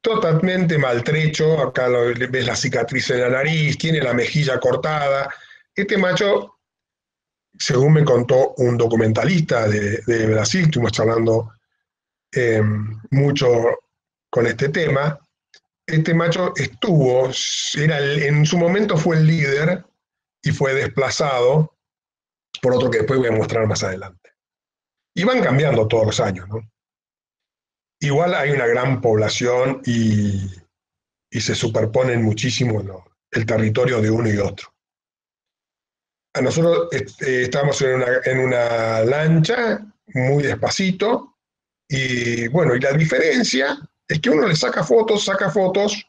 totalmente maltrecho, acá ves la cicatriz en la nariz, tiene la mejilla cortada. Este macho, según me contó un documentalista de, Brasil, estuvimos charlando eh, mucho con este tema, este macho estuvo, era en su momento fue el líder y fue desplazado por otro que después voy a mostrar más adelante. Y van cambiando todos los años, ¿no? Igual hay una gran población y, se superponen muchísimo el territorio de uno y otro. A nosotros eh, estamos en una, en una lancha muy despacito y bueno, y la diferencia es que uno le saca fotos, saca fotos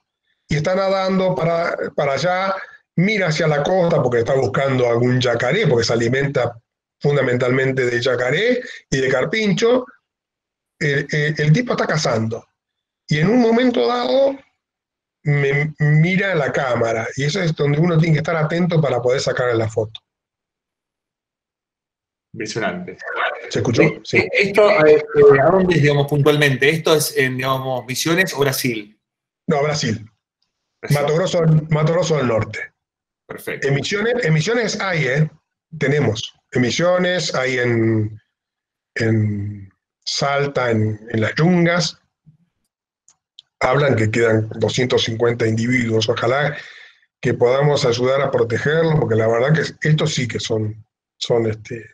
y está nadando para, para allá, mira hacia la costa porque está buscando algún yacaré, porque se alimenta fundamentalmente de yacaré y de carpincho, el, tipo está cazando. Y en un momento dado me mira la cámara y eso es donde uno tiene que estar atento para poder sacar la foto. Impresionante. ¿Se escuchó? Sí. Esto, eh, ¿a dónde es, digamos, puntualmente? ¿Esto es en, digamos, Misiones o Brasil? No, Brasil. Brasil. Mato, Grosso, del norte. Perfecto. Emisiones, emisiones hay, ¿eh? Tenemos. Emisiones hay en, en Salta, en, las yungas. Hablan que quedan 250 individuos. Ojalá que podamos ayudar a protegerlos, porque la verdad que estos sí que son, son este,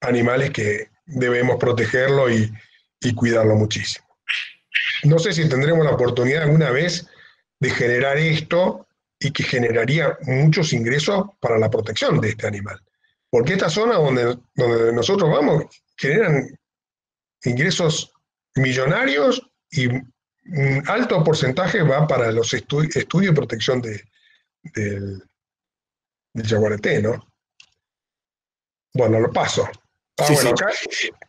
animales que debemos protegerlo y, y cuidarlo muchísimo. No sé si tendremos la oportunidad alguna vez de generar esto y que generaría muchos ingresos para la protección de este animal. Porque esta zona donde, donde nosotros vamos generan ingresos millonarios y un alto porcentaje va para los estudios de protección de, del, del ¿no? Bueno, lo paso. Ah, bueno, acá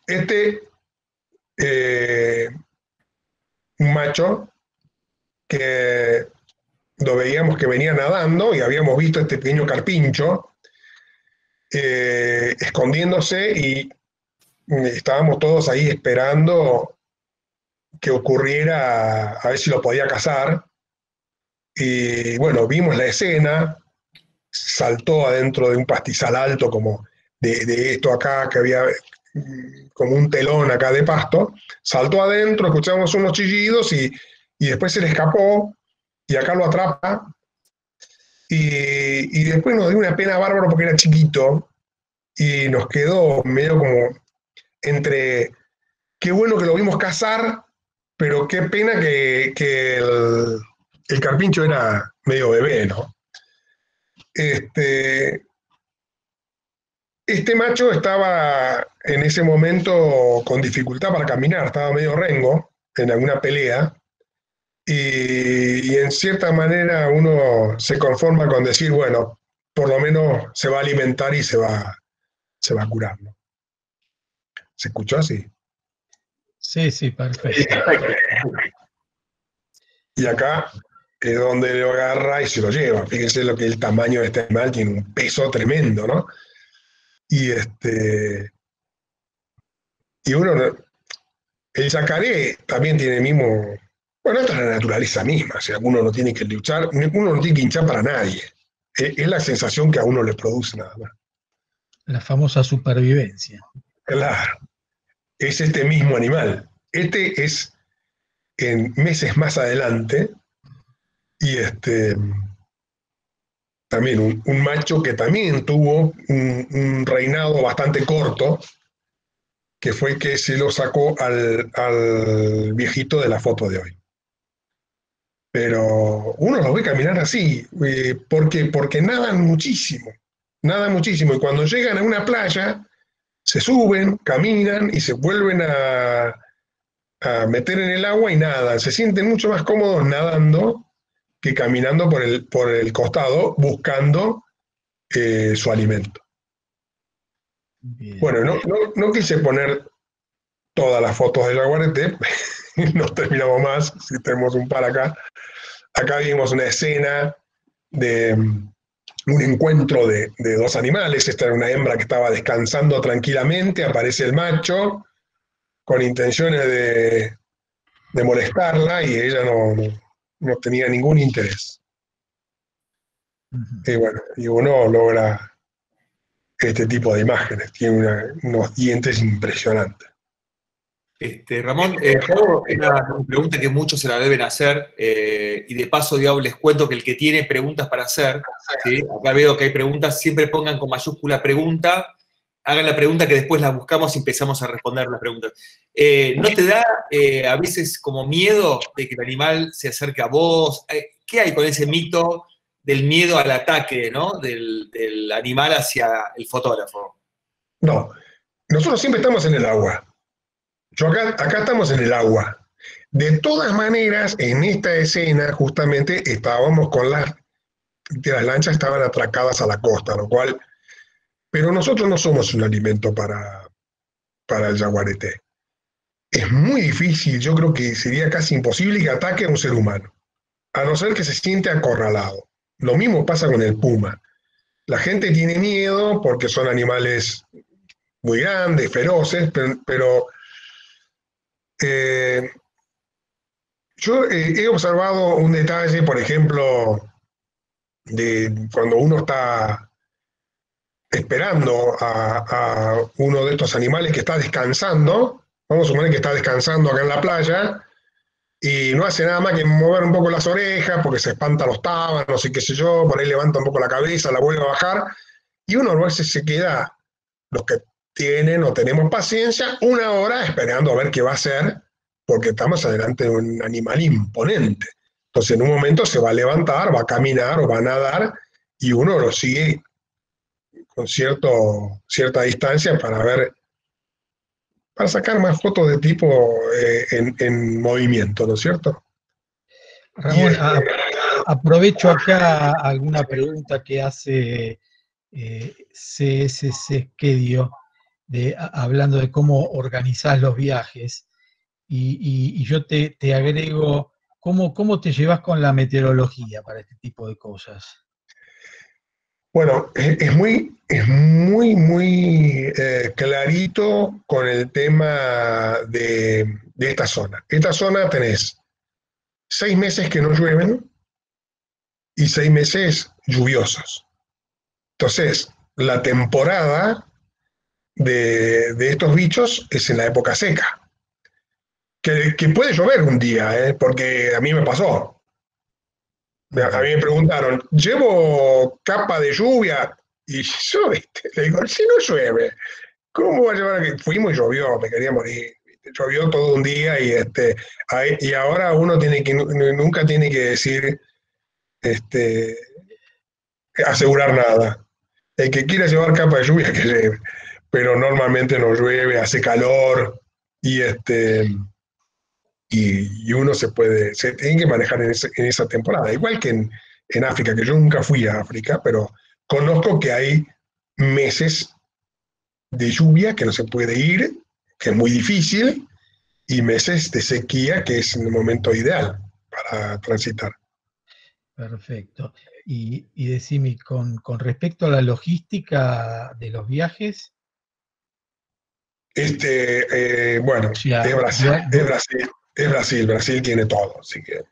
este eh, un macho que lo veíamos que venía nadando y habíamos visto este pequeño carpincho eh, escondiéndose y estábamos todos ahí esperando que ocurriera a ver si lo podía cazar. Y bueno, vimos la escena, saltó adentro de un pastizal alto como de, esto acá, que había mm, como un telón acá de pasto, saltó adentro, escuchamos unos chillidos y, y después se le escapó y acá lo atrapa. Y, después nos dio una pena bárbaro porque era chiquito y nos quedó medio como entre qué bueno que lo vimos cazar, pero qué pena que, el, el, carpincho era medio bebé, ¿no? Este, este macho estaba en ese momento con dificultad para caminar, estaba medio rengo en alguna pelea, y, y, en cierta manera uno se conforma con decir, bueno, por lo menos se va a alimentar y se va, se va a curar. ¿no? ¿Se escuchó así? Sí, sí, perfecto. Y acá es donde lo agarra y se lo lleva. Fíjense lo que el tamaño de este animal tiene un peso tremendo, ¿no? Y este. Y uno. El yacaré también tiene el mismo. Bueno, esto es la naturaleza misma. O sea, uno no tiene que luchar, uno no tiene que hinchar para nadie. Es la sensación que a uno le produce nada más. La famosa supervivencia. Claro, es este mismo animal. Este es en meses más adelante, y este, también un, macho que también tuvo un, reinado bastante corto, que fue que se lo sacó al, al, viejito de la foto de hoy. Pero uno lo ve caminar así, eh, porque, porque nadan muchísimo, nadan muchísimo, y cuando llegan a una playa, se suben, caminan y se vuelven a, a meter en el agua y nadan. Se sienten mucho más cómodos nadando que caminando por el, por el costado buscando eh, su alimento. Bueno, no, no, quise poner todas las fotos del jaguarete, no terminamos más, si tenemos un par acá. Acá vimos una escena de mm, un encuentro de, de, dos animales. Esta era una hembra que estaba descansando tranquilamente, aparece el macho con intenciones de, de molestarla y ella no, no tenía ningún interés. Y bueno, y uno logra este tipo de imágenes, tiene unos dientes impresionantes. Este, Ramón, eh, una pregunta que muchos se la deben hacer, eh, y de paso, digamos, les cuento que el que tiene preguntas para hacer, acá veo que hay preguntas, siempre pongan con mayúscula pregunta hagan la pregunta que después la buscamos y empezamos a responder las preguntas. Eh, ¿No te da a veces como miedo de que el animal se acerque a vos? ¿Qué hay con ese mito del miedo al ataque, ¿no? Del, animal hacia el fotógrafo. No, nosotros siempre estamos en el agua. Yo acá, acá estamos en el agua. De todas maneras, en esta escena justamente estábamos con las, las lanchas estaban atracadas a la costa, lo cual pero nosotros no somos un alimento para, para el jaguarete. Es muy difícil, yo creo que sería casi imposible que ataque a un ser humano, a no ser que se siente acorralado. Lo mismo pasa con el puma. La gente tiene miedo porque son animales muy grandes, feroces, pero, eh, yo he observado un detalle, por ejemplo, de cuando uno está esperando a, uno de estos animales que está descansando, vamos a suponer que está descansando acá en la playa, y no hace nada más que mover un poco las orejas porque se espanta los tábanos y qué sé yo, por ahí levanta un poco la cabeza, la vuelve a bajar, y uno a veces se queda, los que tienen o tenemos paciencia, una hora esperando a ver qué va a hacer, porque estamos adelante de un animal imponente. Entonces en un momento se va a levantar, va a caminar o va a nadar, y uno lo sigue con cierto, cierta distancia para ver, para sacar más fotos de tipo eh, en, movimiento, ¿no es cierto? Ramón, aprovecho acá alguna pregunta que hace eh, CSC Skedio, de, hablando de cómo organizás los viajes, y, yo te, agrego, ¿cómo, ¿cómo te llevas con la meteorología para este tipo de cosas? Bueno, es muy, es muy, muy eh, clarito con el tema de, esta zona. Esta zona tenés seis meses que no llueven y seis meses lluviosos. Entonces, la temporada de, estos bichos es en la época seca. Que, puede llover un día, ¿eh? porque a mí me pasó. A mí me preguntaron, ¿llevo capa de lluvia? Y yo, le digo, si no llueve, ¿cómo va a llevar que Fuimos y llovió, me quería morir. Llovió todo un día y, este, y ahora uno tiene que, nunca tiene que decir, este, asegurar nada. El que quiera llevar capa de lluvia, que lleve. Pero normalmente no llueve, hace calor y este y, uno se puede, se tiene que manejar en, esa temporada. Igual que en, en, África, que yo nunca fui a África, pero conozco que hay meses de lluvia que no se puede ir, que es muy difícil, y meses de sequía que es el momento ideal para transitar. Perfecto. Y, y decime, con, con respecto a la logística de los viajes, este, eh, bueno, es Brasil, Brasil, es Brasil, Brasil tiene todo, así que...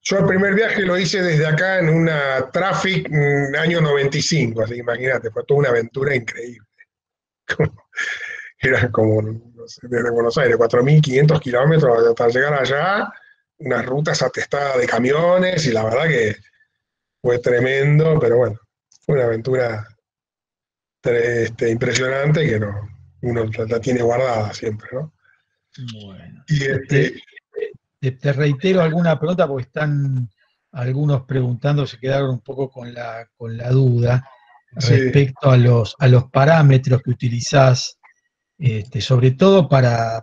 Yo el primer viaje lo hice desde acá en una Traffic mm, año 95, así que imagínate, fue toda una aventura increíble. era como, desde Buenos Aires, 4.500 kilómetros hasta llegar allá, unas rutas atestadas de camiones y la verdad que fue tremendo, pero bueno, fue una aventura este, impresionante que no, uno la, tiene guardada siempre, ¿no? Bueno. Y este, te, reitero alguna pregunta porque están algunos preguntando, se quedaron un poco con la, con la duda respecto a, los, a los parámetros que utilizás, este, sobre todo para,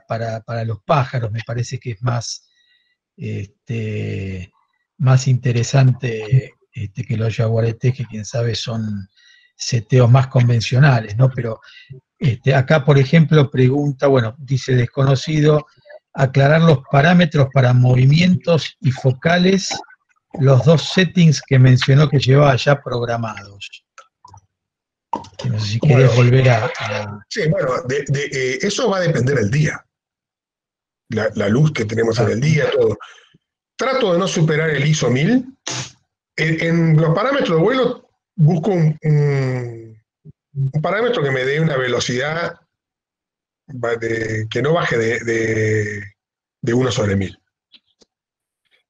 los pájaros, me parece que es más, este, más interesante este, que los jaguaretes, que quién sabe son seteos más convencionales, ¿no? Pero este, acá, por ejemplo, pregunta, bueno, dice desconocido, aclarar los parámetros para movimientos y focales, los dos settings que mencionó que llevaba ya programados. no sé si querés volver a, Sí, bueno, eh, eso va a depender del día. La, luz que tenemos en el día, todo. Trato de no superar el ISO 1000. en los parámetros de vuelo busco un, un, parámetro que me dé una velocidad que no baje de, de, 1 sobre 1000.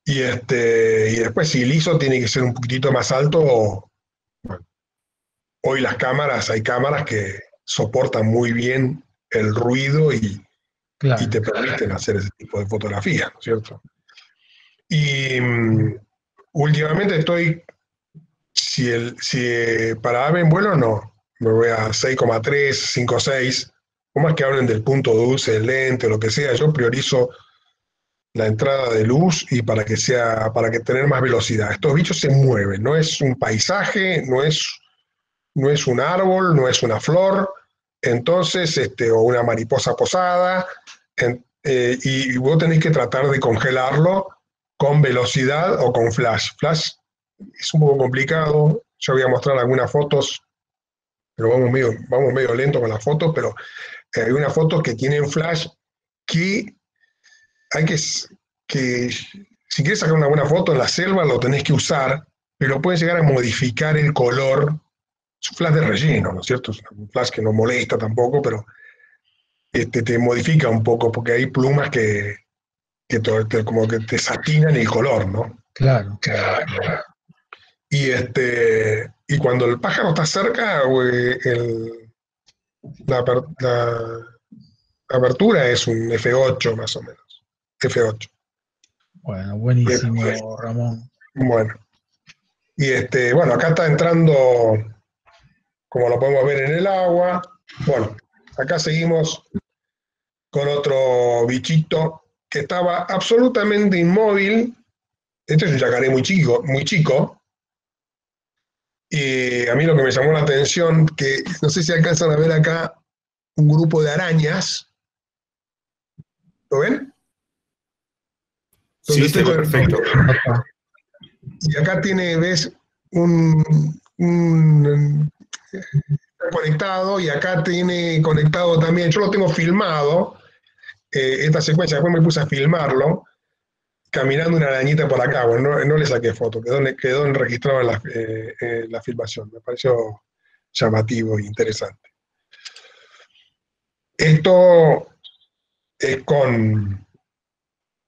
Y, este, y después si el ISO tiene que ser un poquitito más alto, hoy las cámaras, hay cámaras que soportan muy bien el ruido y, y te permiten hacer ese tipo de fotografía, ¿no es cierto? Y mm, últimamente estoy si, el, si para ave en vuelo, no. Me voy a 6,3, 5,6. O más que hablen del punto dulce, del lente, o lo que sea, yo priorizo la entrada de luz y para que sea, para que tener más velocidad. Estos bichos se mueven, no es un paisaje, no es, no es un árbol, no es una flor, entonces, este, o una mariposa posada, eh, y, vos tenés que tratar de congelarlo con velocidad o con flash. Flash es un poco complicado. Yo voy a mostrar algunas fotos, pero vamos medio, vamos medio lento con las fotos, pero eh, hay unas fotos que tienen flash que hay que, que, si quieres sacar una buena foto en la selva lo tenés que usar, pero puedes llegar a modificar el color. Es un flash de relleno, ¿no es cierto? Es un flash que no molesta tampoco, pero este, te modifica un poco, porque hay plumas que, que como que te satinan el color, ¿no? Claro, claro. Y, este, y cuando el pájaro está cerca, el, la, apertura es un F8 más o menos. F8. Bueno, buenísimo, Ramón. Bueno. Y este, bueno, acá está entrando, como lo podemos ver en el agua. Bueno, acá seguimos con otro bichito que estaba absolutamente inmóvil. Este es un yacaré muy chico, muy chico, y a mí lo que me llamó la atención, que no sé si alcanzan a ver acá un grupo de arañas. ¿Lo ven? Sí, está perfecto. Y acá tiene, ves, un, está conectado y acá tiene conectado también, yo lo tengo filmado, eh, esta secuencia, después me puse a filmarlo, caminando una arañita por acá, bueno, no, le saqué foto, quedó, quedó la, eh, la filmación, me pareció llamativo e interesante. Esto es con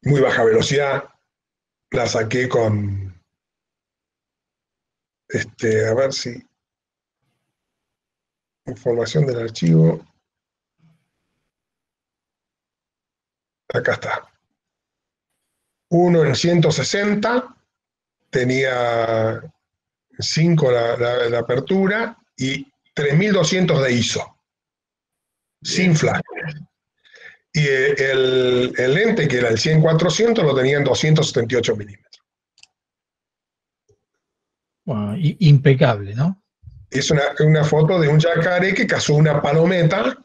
muy baja velocidad, la saqué con, este, a ver si, información del archivo, acá está uno en 160, tenía 5 la, apertura y 3200 de ISO, sin flash. Y el, lente, que era el 100-400, lo tenía en 278 milímetros. impecable, ¿no? Es una, una, foto de un yacaré que cazó una palometa,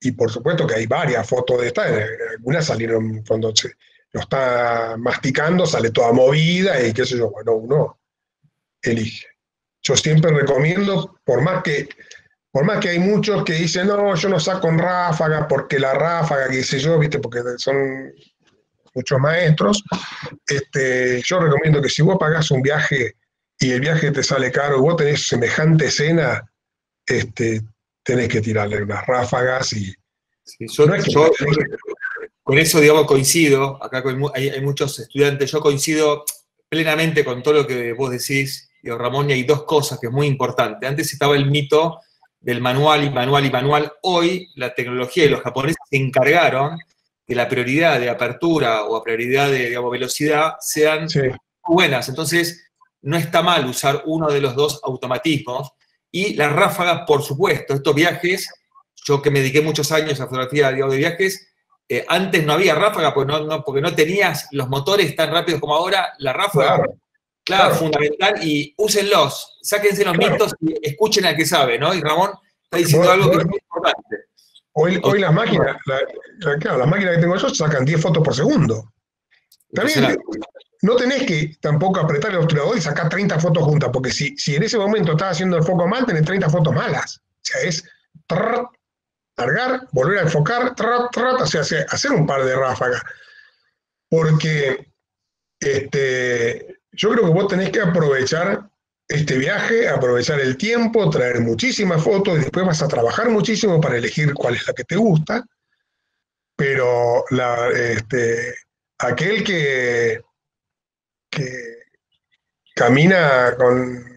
y por supuesto que hay varias fotos de esta, algunas salieron cuando se, lo está masticando, sale toda movida y qué sé yo, bueno, uno elige. Yo siempre recomiendo, por más que, por más que hay muchos que dicen, no, yo no saco en ráfaga porque la ráfaga, qué sé yo, viste, porque son muchos maestros, este, yo recomiendo que si vos pagás un viaje y el viaje te sale caro y vos tenés semejante escena, este, tenés que tirarle unas ráfagas y... yo, con eso, digamos, coincido, acá hay, hay, muchos estudiantes, yo coincido plenamente con todo lo que vos decís, Ramón, y hay dos cosas que es muy importante. Antes estaba el mito del manual y manual y manual. Hoy la tecnología y los japoneses se encargaron que la prioridad de apertura o a prioridad de digamos, velocidad sean buenas. Entonces, no está mal usar uno de los dos automatismos. Y las ráfagas, por supuesto, estos viajes, yo que me dediqué muchos años a fotografía de viajes, eh, antes no había ráfaga porque no, porque no tenías los motores tan rápidos como ahora. La ráfaga, claro, fundamental. Y úsenlos, sáquense los mitos y escuchen al que sabe, ¿no? Y Ramón está diciendo algo que es muy importante. Hoy, hoy las máquinas, claro, las máquinas que tengo yo sacan 10 fotos por segundo. También no tenés que tampoco apretar el obturador y sacar 30 fotos juntas, porque si, si en ese momento estás haciendo el foco mal, tenés 30 fotos malas. O sea, es largar, volver a enfocar, o sea, hacer un par de ráfagas. Porque este, yo creo que vos tenés que aprovechar este viaje, aprovechar el tiempo, traer muchísimas fotos y después vas a trabajar muchísimo para elegir cuál es la que te gusta. Pero este, aquel que, que camina con,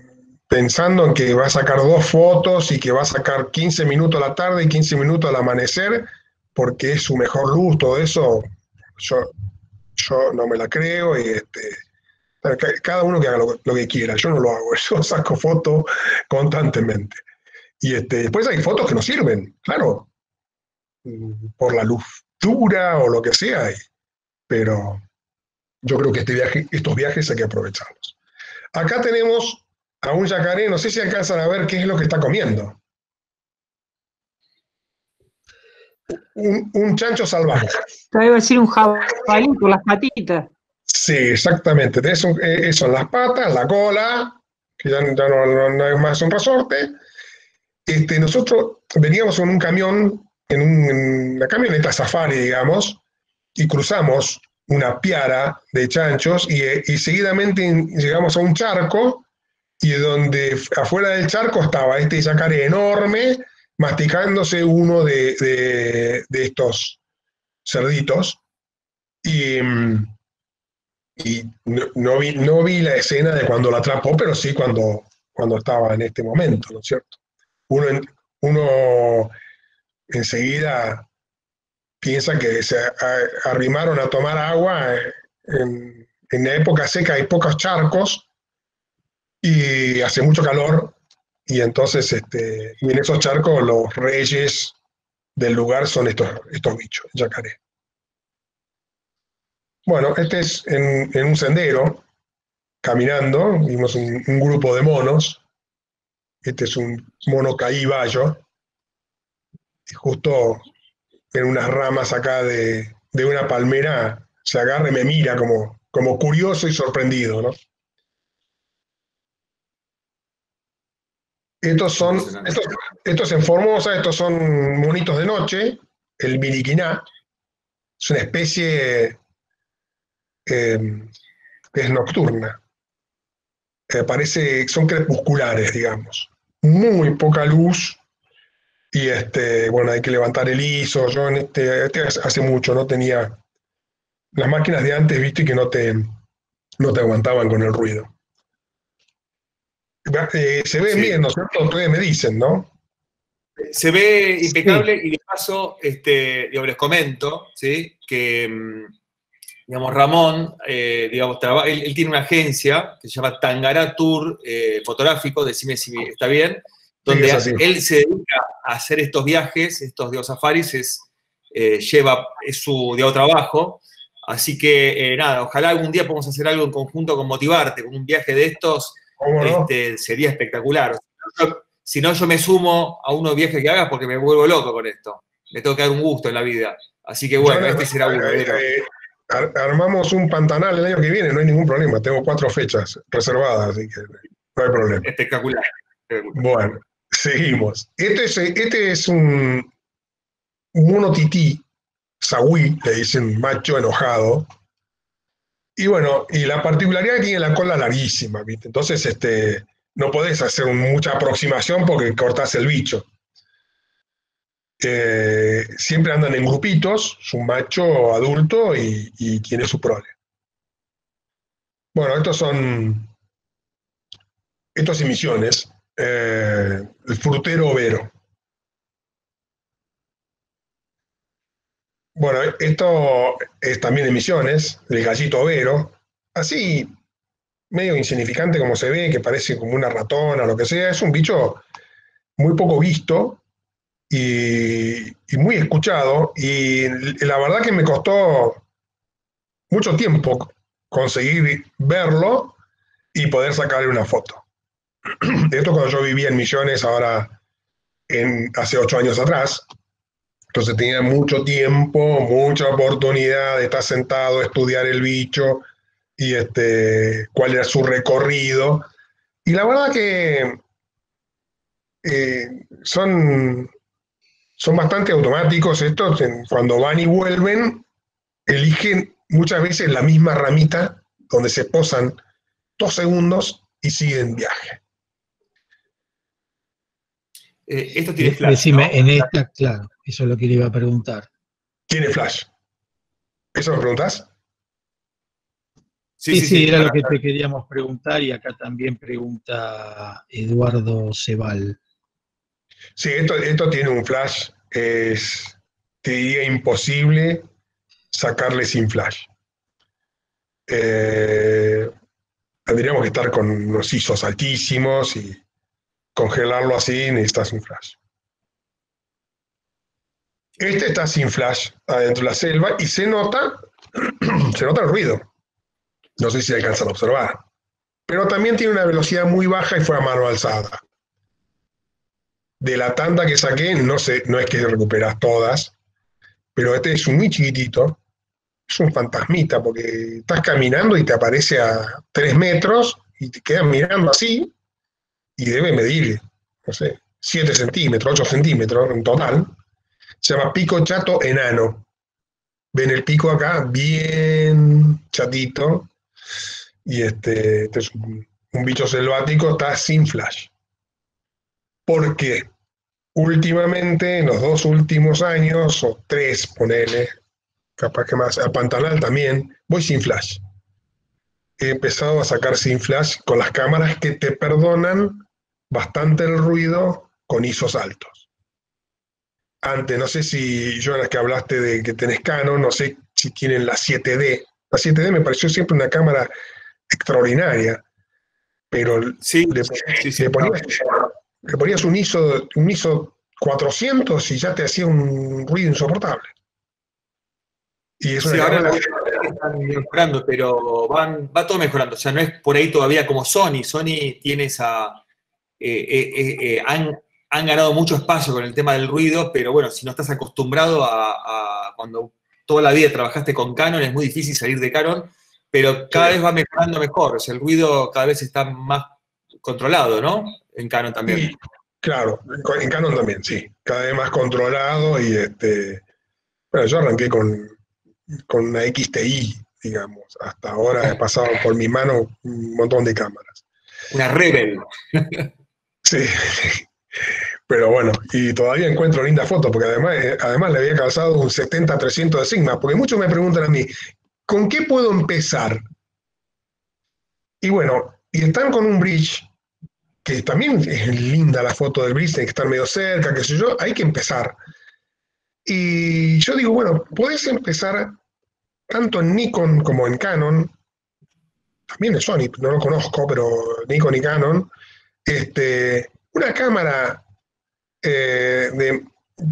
pensando en que va a sacar dos fotos y que va a sacar 15 minutos a la tarde y 15 minutos al amanecer, porque es su mejor luz, todo eso, yo, yo no me la creo y este, cada uno que haga lo, que quiera, yo no lo hago, yo saco fotos constantemente. Y este, después hay fotos que no sirven, claro, por la luz dura o lo que sea, pero yo creo que este viaje, estos viajes hay que aprovecharlos. Acá tenemos a un yacaré, no sé si alcanzan a ver qué es lo que está comiendo. Un, chancho salvaje. Te iba a decir un jabalí con las patitas. Sí, exactamente. Eh, son las patas, la cola, que ya, no, es más un resorte. Este, nosotros veníamos en un camión, en, una camioneta safari, digamos, y cruzamos una piara de chanchos y, y seguidamente llegamos a un charco y donde afuera del charco estaba este yacaré enorme masticándose uno de, estos cerditos. Y, y no, vi, no vi la escena de cuando la atrapó, pero sí cuando, cuando estaba en este momento, ¿no es cierto? Uno, uno enseguida piensa que se arrimaron a tomar agua en, en la época seca hay pocos charcos y hace mucho calor y entonces este, y en esos charcos los reyes del lugar son estos, estos bichos, yacaré. Bueno, este es en, un sendero, caminando, vimos un, grupo de monos, este es un mono caíballo, justo en unas ramas acá de, de una palmera se agarra y me mira como, como curioso y sorprendido, ¿no? Estos son, estos, en Formosa, estos son monitos de noche, el miliquiná, es una especie em, que es nocturna. Eh, parece, son crepusculares, digamos. Muy poca luz y este, bueno, hay que levantar el ISO. Yo en este, este hace mucho no tenía las máquinas de antes, viste, que no te, no te aguantaban con el ruido. Eh, se ve bien, ¿no es cierto? Ustedes me dicen, ¿no? Se ve impecable y de paso, este, les comento, ¿sí? Que, mm, digamos, Ramón, eh, digamos, él, tiene una agencia que se llama Tangará Tour eh, Fotográfico, decime si está bien, donde él se dedica a hacer estos viajes, estos de safaris, es, lleva, es su digamos, trabajo, Así que nada, ojalá algún día podamos hacer algo en conjunto con Motivarte, con un viaje de estos, este, sería espectacular. Si no, yo me sumo a unos viajes que hagas porque me vuelvo loco con esto. Me tengo que dar un gusto en la vida. Así que bueno, este será uno. Eh, eh, armamos un pantanal el año que viene, no hay ningún problema. Tengo cuatro fechas reservadas, así que no hay problema. Espectacular. Bueno, seguimos. Este es, este es un, un mono tití, sagüí, le dicen macho enojado, y bueno, y la particularidad que tiene la cola larguísima, ¿viste? Entonces, este, no podés hacer mucha aproximación porque cortás el bicho. Eh, siempre andan en grupitos, es un macho adulto y, tiene su prole. Bueno, estos son, estas emisiones, eh, el frutero overo. Bueno, esto es también emisiones, el gallito overo, así medio insignificante como se ve, que parece como una ratona, lo que sea, es un bicho muy poco visto y, muy escuchado. Y la verdad que me costó mucho tiempo conseguir verlo y poder sacarle una foto. Esto cuando yo vivía en Millones, ahora en, hace ocho años atrás. Entonces tenía mucho tiempo, mucha oportunidad de estar sentado, estudiar el bicho y este, cuál era su recorrido. Y la verdad que eh, son, son bastante automáticos estos. Cuando van y vuelven, eligen muchas veces la misma ramita donde se posan dos segundos y siguen viaje. Eh, esto tiene flash. Decime, en esta, claro, eso es lo que le iba a preguntar. Tiene flash. ¿Eso me preguntas? Sí, sí, era lo que te queríamos preguntar y acá también pregunta Eduardo Cebal. Sí, esto, tiene un flash, es, te diría imposible sacarle sin flash. Eh, tendríamos que estar con unos ISOs altísimos y congelarlo así necesitas un flash. Este está sin flash adentro de la selva y se nota, se nota el ruido. No sé si alcanzan a observar. Pero también tiene una velocidad muy baja y fue a mano alzada. De la tanda que saqué, no, sé, no es que recuperas todas, pero este es muy chiquitito. Es un fantasmita porque estás caminando y te aparece a tres metros y te quedas mirando así y debe medir, no sé, 7 centímetros, 8 centímetros en total. Se llama pico chato enano. Ven el pico acá, bien chatito, y este, este es un, bicho selvático, está sin flash. Porque últimamente, en los dos últimos años, o tres, ponele, capaz que más, a Pantanal también, voy sin flash. He empezado a sacar sin flash con las cámaras que te perdonan bastante el ruido con ISOs altos. Antes, no sé si yo las que hablaste de que tenés Canon, no sé si tienen la 7D. La 7D me pareció siempre una cámara extraordinaria, pero sí, le, ponías, un ISO, un ISO 400 y ya te hacía un ruido insoportable. Y eso sí, ahora están mejorando, pero van, va todo mejorando. O sea, no es por ahí todavía como Sony. Sony tiene esa. Eh, eh, eh, han, ganado mucho espacio con el tema del ruido, pero bueno, si no estás acostumbrado a, a, cuando toda la vida trabajaste con Canon, es muy difícil salir de Canon pero cada vez va mejorando mejor, o sea, el ruido cada vez está más controlado, ¿no? En Canon también. claro, en Canon también, sí, cada vez más controlado y este, bueno, yo arranqué con, con una XTI, digamos, hasta ahora he pasado por mi mano un montón de cámaras. Una Rebel. sí, pero bueno, y todavía encuentro lindas fotos, porque además, eh, además le había calzado un 70-300 de Sigma, porque muchos me preguntan a mí, ¿con qué puedo empezar? Y bueno, y están con un bridge, que también es linda la foto del bridge, que estar medio cerca, qué sé yo, hay que empezar. Y yo digo, bueno, puedes empezar tanto en Nikon como en Canon, también en Sony, no lo conozco, pero Nikon y Canon, este, una cámara eh,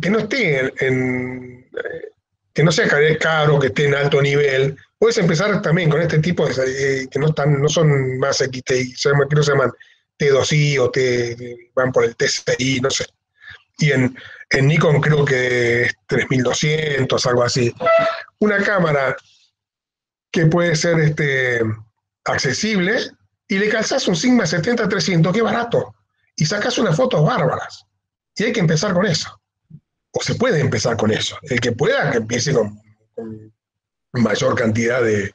que no esté en, eh, que no sea caro, que esté en alto nivel, Puedes empezar también con este tipo de, eh, que no, están, no son más XTI, se llaman, que no se llaman T2i o T, van por el TCI, no sé. Y en, en Nikon creo que es 3200, algo así. Una cámara que puede ser este, accesible y le calzas un Sigma 70-300, qué barato, y sacas unas fotos bárbaras. Y hay que empezar con eso. O se puede empezar con eso. El que pueda, que empiece con mayor cantidad de,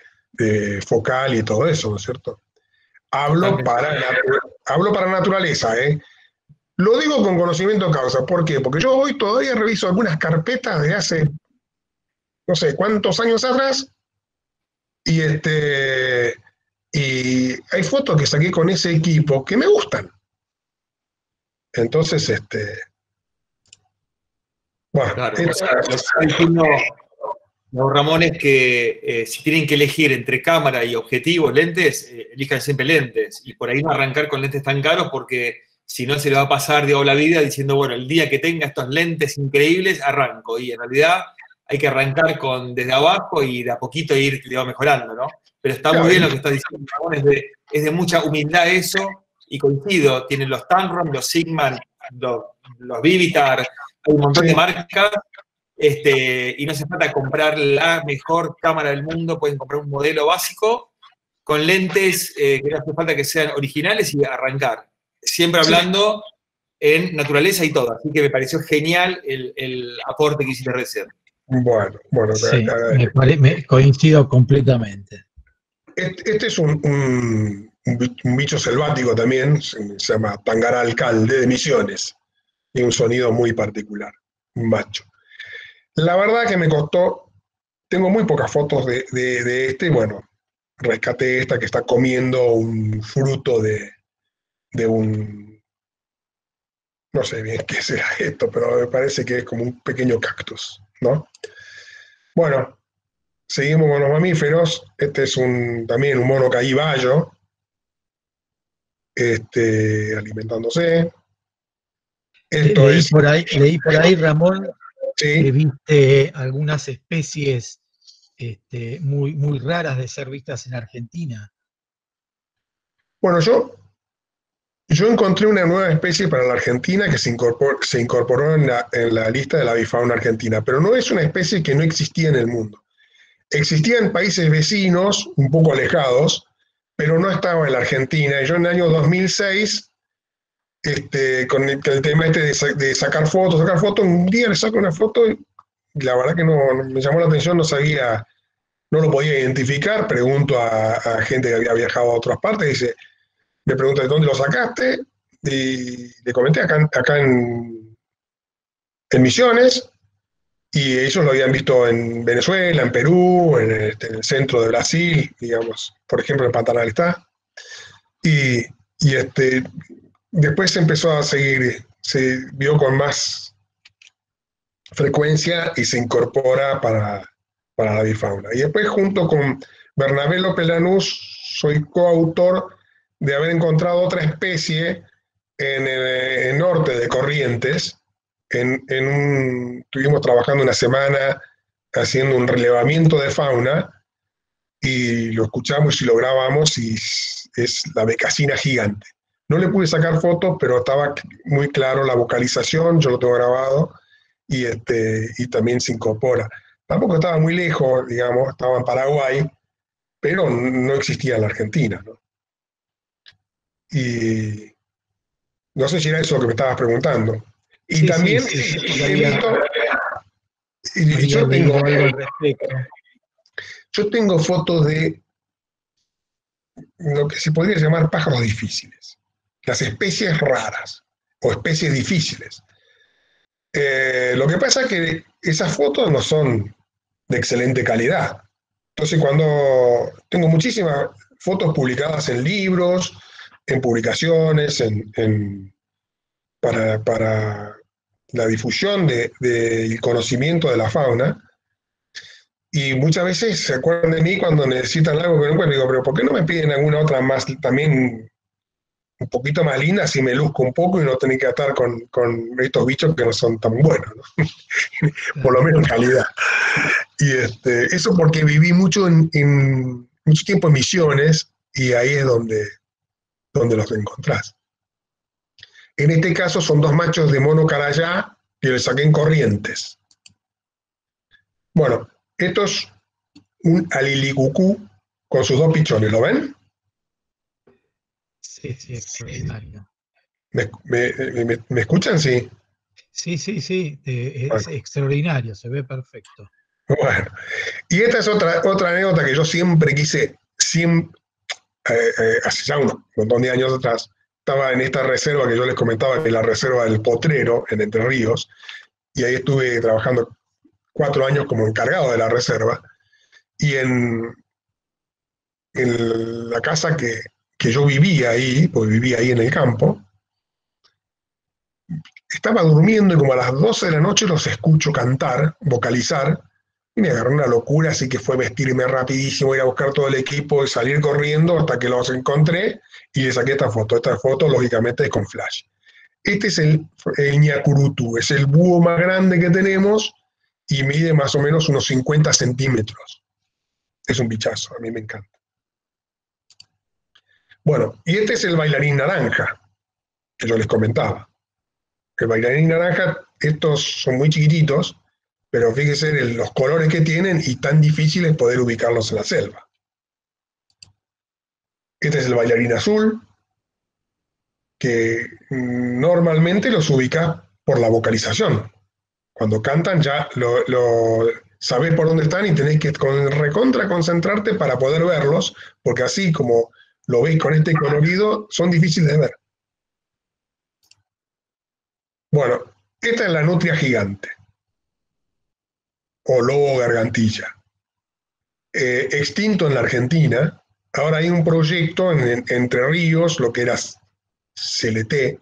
focal y todo eso, ¿no es cierto? Hablo para, hablo para naturaleza, ¿eh? Lo digo con conocimiento de causa. ¿Por qué? Porque yo hoy todavía reviso algunas carpetas de hace no sé cuántos años atrás y este y hay fotos que saqué con ese equipo que me gustan. Entonces, este. Bueno, claro, lo que está diciendo Ramón es que eh, si tienen que elegir entre cámara y objetivos, lentes, eh, elijan siempre lentes. Y por ahí no arrancar con lentes tan caros porque si no se le va a pasar, de la vida diciendo, bueno, el día que tenga estos lentes increíbles, arranco. Y en realidad hay que arrancar con desde abajo y de a poquito ir mejorando, ¿no? Pero está muy bien lo que está diciendo Ramón, es de, es de mucha humildad eso y coincido, tienen los Tamron, los Sigma, los, los Vivitar, hay un montón de marcas, este, y no se falta comprar la mejor cámara del mundo, pueden comprar un modelo básico con lentes eh, que no hace falta que sean originales y arrancar. Siempre hablando en naturaleza y todo. Así que me pareció genial el, aporte que hiciste recién. Bueno, bueno, me, coincido completamente. Este, este es un, un, bicho selvático también, se, llama Tangara alcalde de Misiones, y un sonido muy particular, un macho. La verdad que me costó, tengo muy pocas fotos de, de, este, bueno, rescaté esta que está comiendo un fruto de, de un, no sé bien qué será esto, pero me parece que es como un pequeño cactus, ¿no? Bueno, seguimos con los mamíferos. Este es un, también un mono caíballo, este, alimentándose. Esto leí, por ahí, leí por ahí, Ramón, que viste algunas especies este, muy, muy raras de ser vistas en Argentina. Bueno, yo, yo encontré una nueva especie para la Argentina que se incorporó, se incorporó en, la, en la lista de la bifauna argentina, pero no es una especie que no existía en el mundo. Existía en países vecinos, un poco alejados, pero no estaba en la Argentina. Yo en el año 2006, este, con el, tema este de, sacar fotos, sacar fotos, un día le saco una foto y la verdad que no, me llamó la atención, no sabía, no lo podía identificar, pregunto a, gente que había viajado a otras partes, dice, me pregunta de dónde lo sacaste, y le comenté acá, acá en, en Misiones, y ellos lo habían visto en Venezuela, en Perú, en el, este, centro de Brasil, digamos, por ejemplo, en Pantanal está. Y, y este, después se empezó a seguir, se vio con más frecuencia y se incorpora para, para la bifauna. Y después, junto con Bernabé López Lanús, soy coautor de haber encontrado otra especie en el norte de Corrientes, en, estuvimos trabajando una semana haciendo un relevamiento de fauna y lo escuchamos y lo grabamos y es la becasina gigante. No le pude sacar fotos, pero estaba muy claro la vocalización, yo lo tengo grabado y, este, y también se incorpora. Tampoco estaba muy lejos, digamos, estaba en Paraguay, pero no existía en la Argentina. ¿no? Y no sé si era eso lo que me estabas preguntando. Y también he visto, y yo, tengo, yo tengo fotos de lo que se podría llamar pájaros difíciles, las especies raras o especies difíciles. Eh, lo que pasa es que esas fotos no son de excelente calidad. Entonces, cuando tengo muchísimas fotos publicadas en libros, en publicaciones, en, para, para, la difusión del de, conocimiento de la fauna. Y muchas veces se acuerdan de mí cuando necesitan algo que no encuentro. Digo, pero ¿por qué no me piden alguna otra más también un poquito más linda si me luzco un poco y no tener que estar con, con estos bichos que no son tan buenos, por lo menos en calidad. Y este, eso porque viví mucho en, mucho tiempo en misiones y ahí es donde, donde los encontrás. En este caso son dos machos de mono carayá que le saqué en corrientes. Bueno, esto es un alilicucú con sus dos pichones, ¿lo ven? Sí, sí, extraordinario. ¿Me, escuchan? Sí. Sí, sí, sí, es extraordinario, se ve perfecto. Bueno, y esta es otra, otra anécdota que yo siempre quise, siempre, eh, eh, hace ya un montón de años atrás, estaba en esta reserva que yo les comentaba, que es la reserva del Potrero, en Entre Ríos, y ahí estuve trabajando cuatro años como encargado de la reserva. Y en, en la casa que, que yo vivía ahí, pues vivía ahí en el campo, estaba durmiendo y como a las 12 de la noche los escucho cantar, vocalizar, y me agarró una locura, así que fue vestirme rapidísimo, ir a buscar todo el equipo y salir corriendo hasta que los encontré y le saqué esta foto. Esta foto, lógicamente, es con flash. Este es el, el es el búho más grande que tenemos y mide más o menos unos 50 centímetros. Es un bichazo, a mí me encanta. Bueno, y este es el bailarín naranja, que yo les comentaba. El bailarín naranja, estos son muy chiquititos, pero fíjense en los colores que tienen y tan difíciles poder ubicarlos en la selva. Este es el bailarín azul, que normalmente los ubica por la vocalización. Cuando cantan ya lo, lo por dónde están y tenés que con, recontra concentrarte para poder verlos, porque así como lo veis con este colorido, son difíciles de ver. Bueno, esta es la nutria gigante o lobo gargantilla. Eh, extinto en la Argentina, ahora hay un proyecto en, Entre Ríos, lo que era CLT,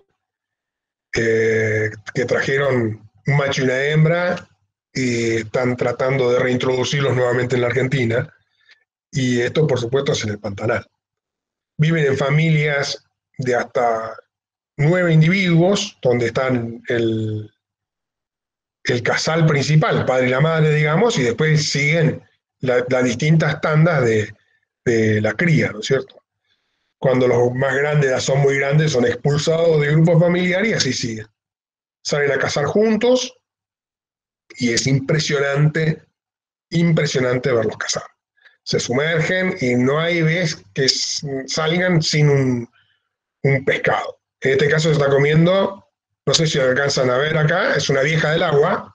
eh, que trajeron un macho y una hembra y están tratando de reintroducirlos nuevamente en la Argentina. Y esto, por supuesto, es en el Pantanal. Viven en familias de hasta nueve individuos, donde están el, el casal principal, padre y la madre, digamos, y después siguen las distintas tandas de, la cría, ¿no es cierto? Cuando los más grandes ya son muy grandes, son expulsados de grupos familiares y así siguen. Salen a cazar juntos y es impresionante, impresionante verlos cazar. Se sumergen y no hay vez que salgan sin un, un pescado. En este caso se está comiendo no sé si alcanzan a ver acá, es una vieja del agua,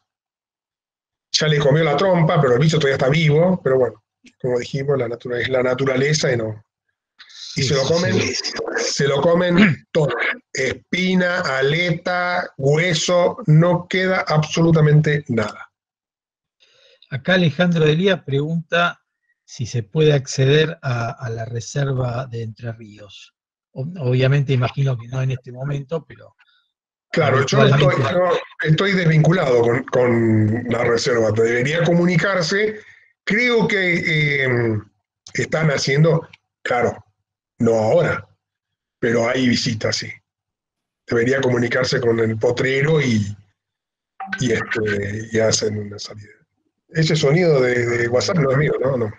ya le comió la trompa, pero el bicho todavía está vivo, pero bueno, como dijimos, la naturaleza es la naturaleza y no. Y se lo comen, se lo comen todo. Espina, aleta, hueso, no queda absolutamente nada. Acá Alejandro Delía pregunta si se puede acceder a la reserva de Entre Ríos. Obviamente imagino que no en este momento, pero Claro, yo estoy, desvinculado con, la reserva, debería comunicarse. Creo que eh, están haciendo, claro, no ahora, pero hay visitas, sí. Debería comunicarse con el potrero y, y, este, hacen una salida. Ese sonido de, WhatsApp no es mío, ¿no? no.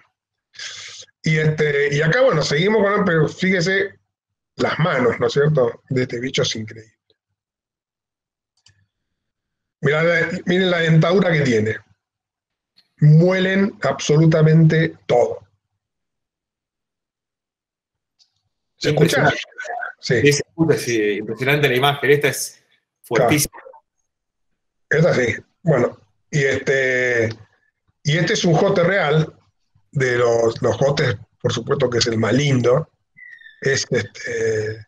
Y, este, y acá, bueno, seguimos con, pero fíjese las manos, ¿no es cierto? De este bicho es increíble miren la dentadura que tiene. Muelen absolutamente todo. ¿Se escucha? Sí. sí. Impresionante la imagen. Esta es fuertísima. Esta sí. Bueno, y este, y este es un jote real de los, los jotes, por supuesto que es el más lindo. Es este,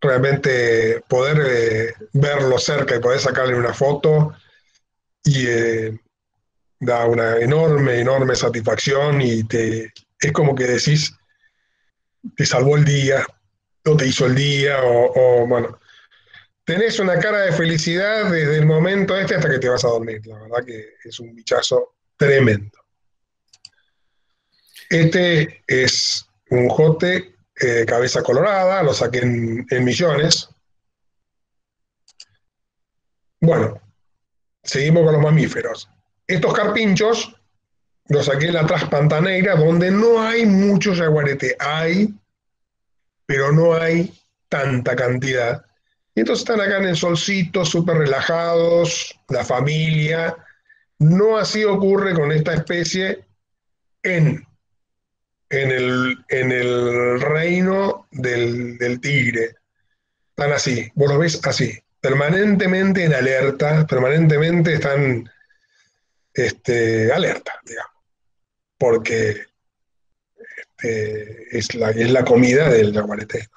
realmente poder eh, verlo cerca y poder sacarle una foto y eh, da una enorme, enorme satisfacción y te, es como que decís, te salvó el día, o te hizo el día, o, bueno, tenés una cara de felicidad desde el momento este hasta que te vas a dormir, la verdad que es un bichazo tremendo. Este es un jote eh, cabeza colorada, lo saqué en, millones. Bueno, seguimos con los mamíferos. Estos carpinchos los saqué en la traspantaneira, donde no hay mucho jaguarete. Hay, pero no hay tanta cantidad. Y entonces están acá en el solcito, súper relajados, la familia. No así ocurre con esta especie en en el, en el reino del, tigre. Están así, vos lo ves así, permanentemente en alerta, permanentemente están este, alerta, digamos, porque este, es, la, es la comida del jaguarete.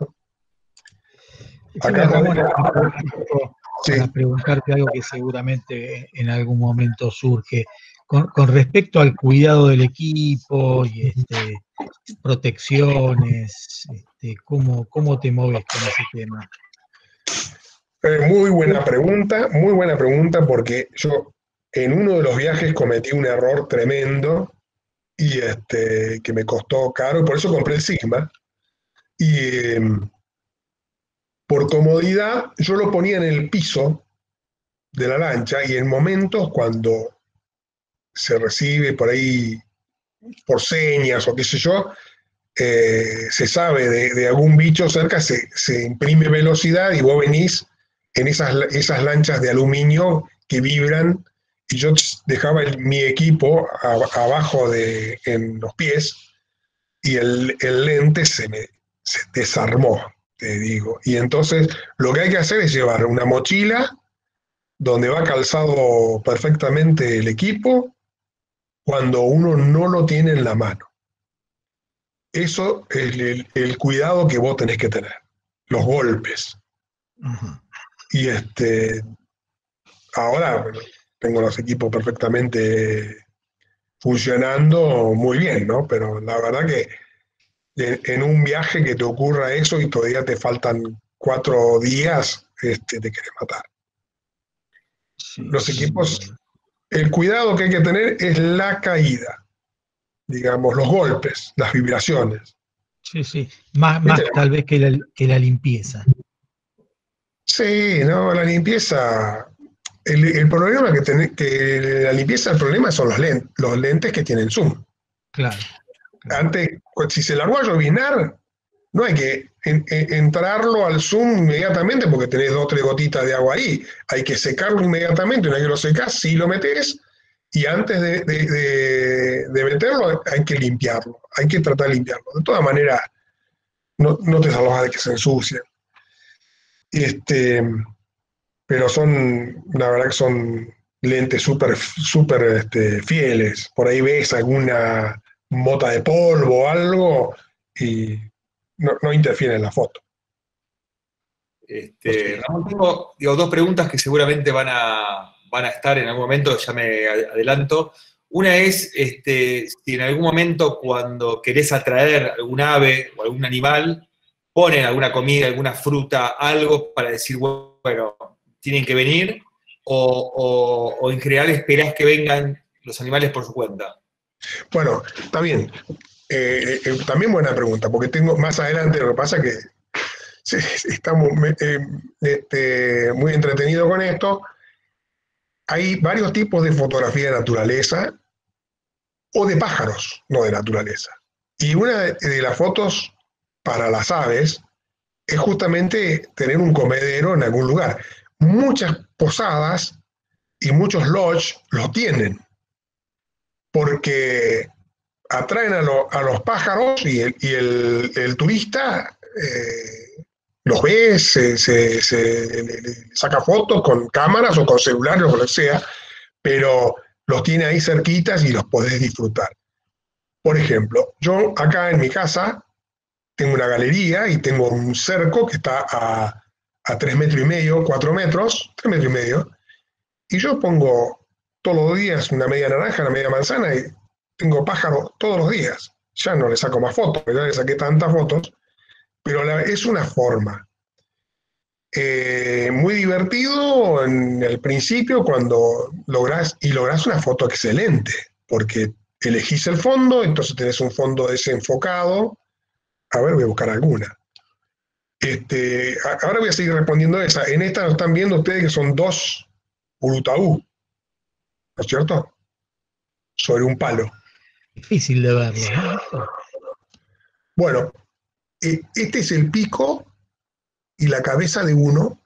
Acá Ramón, para preguntarte algo que seguramente en algún momento surge. Con, respecto al cuidado del equipo y este, protecciones, este, ¿cómo, ¿cómo te mueves con ese tema? Eh, muy buena pregunta, muy buena pregunta porque yo en uno de los viajes cometí un error tremendo y este, que me costó caro y por eso compré el Sigma. Y em, por comodidad yo lo ponía en el piso de la lancha y en momentos cuando se recibe por ahí por señas o qué sé yo, eh, se sabe de, algún bicho cerca, se, se imprime velocidad y vos venís en esas, esas lanchas de aluminio que vibran y yo dejaba mi equipo abajo de, en los pies y el, lente se me desarmó, te digo. Y entonces lo que hay que hacer es llevar una mochila donde va calzado perfectamente el equipo cuando uno no lo tiene en la mano. Eso es el, cuidado que vos tenés que tener, los golpes. Y este, ahora tengo los equipos perfectamente funcionando muy bien, ¿no? Pero la verdad que en un viaje que te ocurra eso y todavía te faltan cuatro días, este, te quieres matar. los equipos, el cuidado que hay que tener es la caída, digamos, los golpes, las vibraciones. Sí, sí, más, más tal vez que la, que la limpieza. Sí, no, la limpieza. El, problema que, que la limpieza, el problema son los, lentes, los lentes que tienen zoom. Claro. Antes, si se largó a llovinar, no hay que entrarlo al zoom inmediatamente porque tenés dos o tres gotitas de agua ahí. Hay que secarlo inmediatamente. Una vez que lo secas, sí lo metes y antes de, meterlo hay que limpiarlo. Hay que tratar de limpiarlo. De todas maneras, no, no te salvas de que se ensucien. Este, pero son, la verdad que son lentes súper super, este, fieles. Por ahí ves alguna mota de polvo o algo y no, no interfiere en la foto. Este, Ramón, tengo dos preguntas que seguramente van a, van a estar en algún momento, ya me adelanto. Una es este, si en algún momento cuando querés atraer algún ave o algún animal, ponen alguna comida, alguna fruta, algo para decir, bueno, tienen que venir, o, en general esperás que vengan los animales por su cuenta? Bueno, está bien. Eh, eh, también buena pregunta, porque tengo más adelante lo que pasa que estamos eh, este, muy entretenidos con esto. Hay varios tipos de fotografía de naturaleza o de pájaros, no de naturaleza. Y una de las fotos para las aves es justamente tener un comedero en algún lugar. Muchas posadas y muchos lodges lo tienen, porque atraen a, los pájaros y el, turista eh, los ve, se, saca fotos con cámaras o con celulares o lo que sea, pero los tiene ahí cerquitas y los podés disfrutar. Por ejemplo, yo acá en mi casa tengo una galería y tengo un cerco que está a, a tres metros y medio, cuatro metros, tres metros y medio, y yo pongo todos los días una media naranja, una media manzana y tengo pájaros todos los días. Ya no le saco más fotos, ya le saqué tantas fotos, pero es una forma. Eh, muy divertido en el principio cuando logras y logras una foto excelente, porque elegís el fondo, entonces tenés un fondo desenfocado, a ver, voy a buscar alguna. Este, ahora voy a seguir respondiendo a esa. En esta están viendo ustedes que son dos urutaú, ¿no es cierto? Sobre un palo. Difícil de verlo. Bueno, e, este es el pico y la cabeza de uno,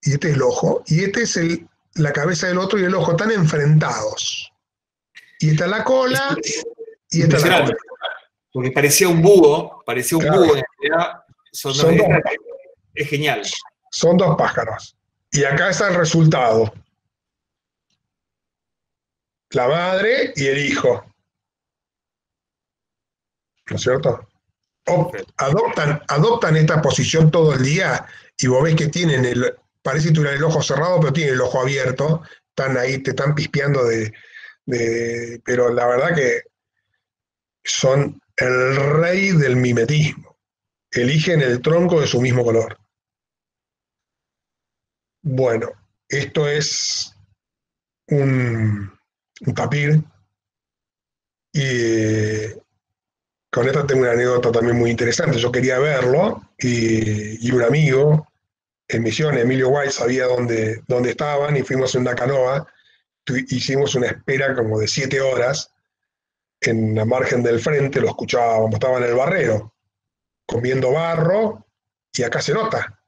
y este es el ojo, y este es el, la cabeza del otro y el ojo, están enfrentados. Y esta la cola, y esta la cola porque parecía un búho, parecía un búho en realidad. Son, dos, es, genial. Son dos pájaros. Y acá está el resultado. La madre y el hijo. ¿No es cierto? adoptan, adoptan esta posición todo el día y vos ves que tienen el, parece que el ojo cerrado, pero tienen el ojo abierto, están ahí, te están pispeando de, de, pero la verdad que son el rey del mimetismo. Eligen el tronco de su mismo color. Bueno, esto es un, un tapir y con esto tengo una anécdota también muy interesante. Yo quería verlo y, un amigo en Misión, Emilio White, sabía dónde, dónde estaban y fuimos en una canoa. Hicimos una espera como de siete horas en la margen del frente, lo escuchábamos, estaba en el barrero, comiendo barro y acá se nota.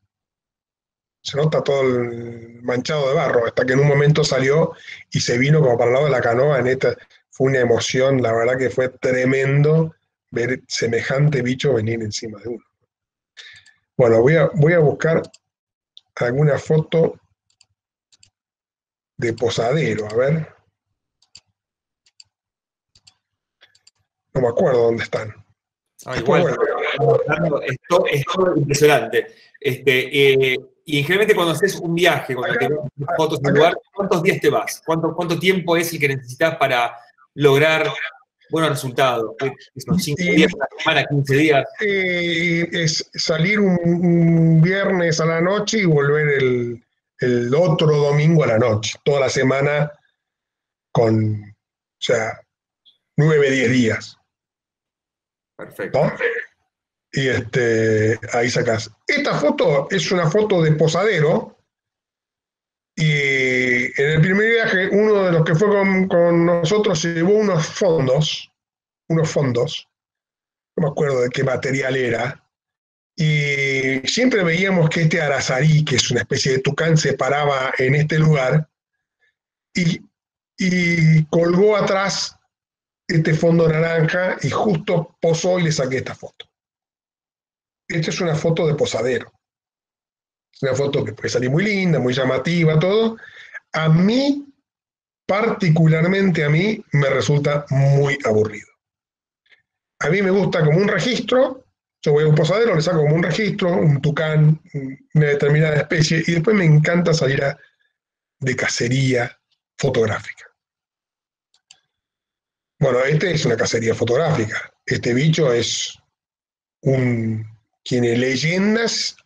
Se nota todo el manchado de barro, hasta que en un momento salió y se vino como para el lado de la canoa. En esta, fue una emoción, la verdad que fue tremendo ver semejante bicho venir encima de uno. Bueno, voy a, voy a buscar alguna foto de posadero, a ver. No me acuerdo dónde están. Ah, igual, esto, es impresionante. Este, eh, y generalmente cuando haces un viaje, cuando te fotos en lugar, ¿cuántos días te vas? ¿Cuánto, ¿Cuánto tiempo es el que necesitas para lograr buenos resultados. Son 5 días, una semana, 15 días. es salir un, viernes a la noche y volver el, el, otro domingo a la noche. Toda la semana con, o sea, 9, 10 días. Perfecto. Y este, ahí sacas. Esta foto es una foto de posadero. Y en el primer viaje, uno de los que fue con, nosotros se llevó unos fondos, unos fondos, no me acuerdo de qué material era, y siempre veíamos que este arazarí, que es una especie de tucán, se paraba en este lugar y, y colgó atrás este fondo naranja y justo posó y le saqué esta foto. Esta es una foto de posadero. Una foto que puede salir muy linda, muy llamativa, todo, a mí, particularmente a mí, me resulta muy aburrido. A mí me gusta como un registro, yo voy a un posadero, le saco como un registro, un tucán, una determinada especie, y después me encanta salir a, de cacería fotográfica. Bueno, este es una cacería fotográfica. Este bicho es un. Tiene leyendas,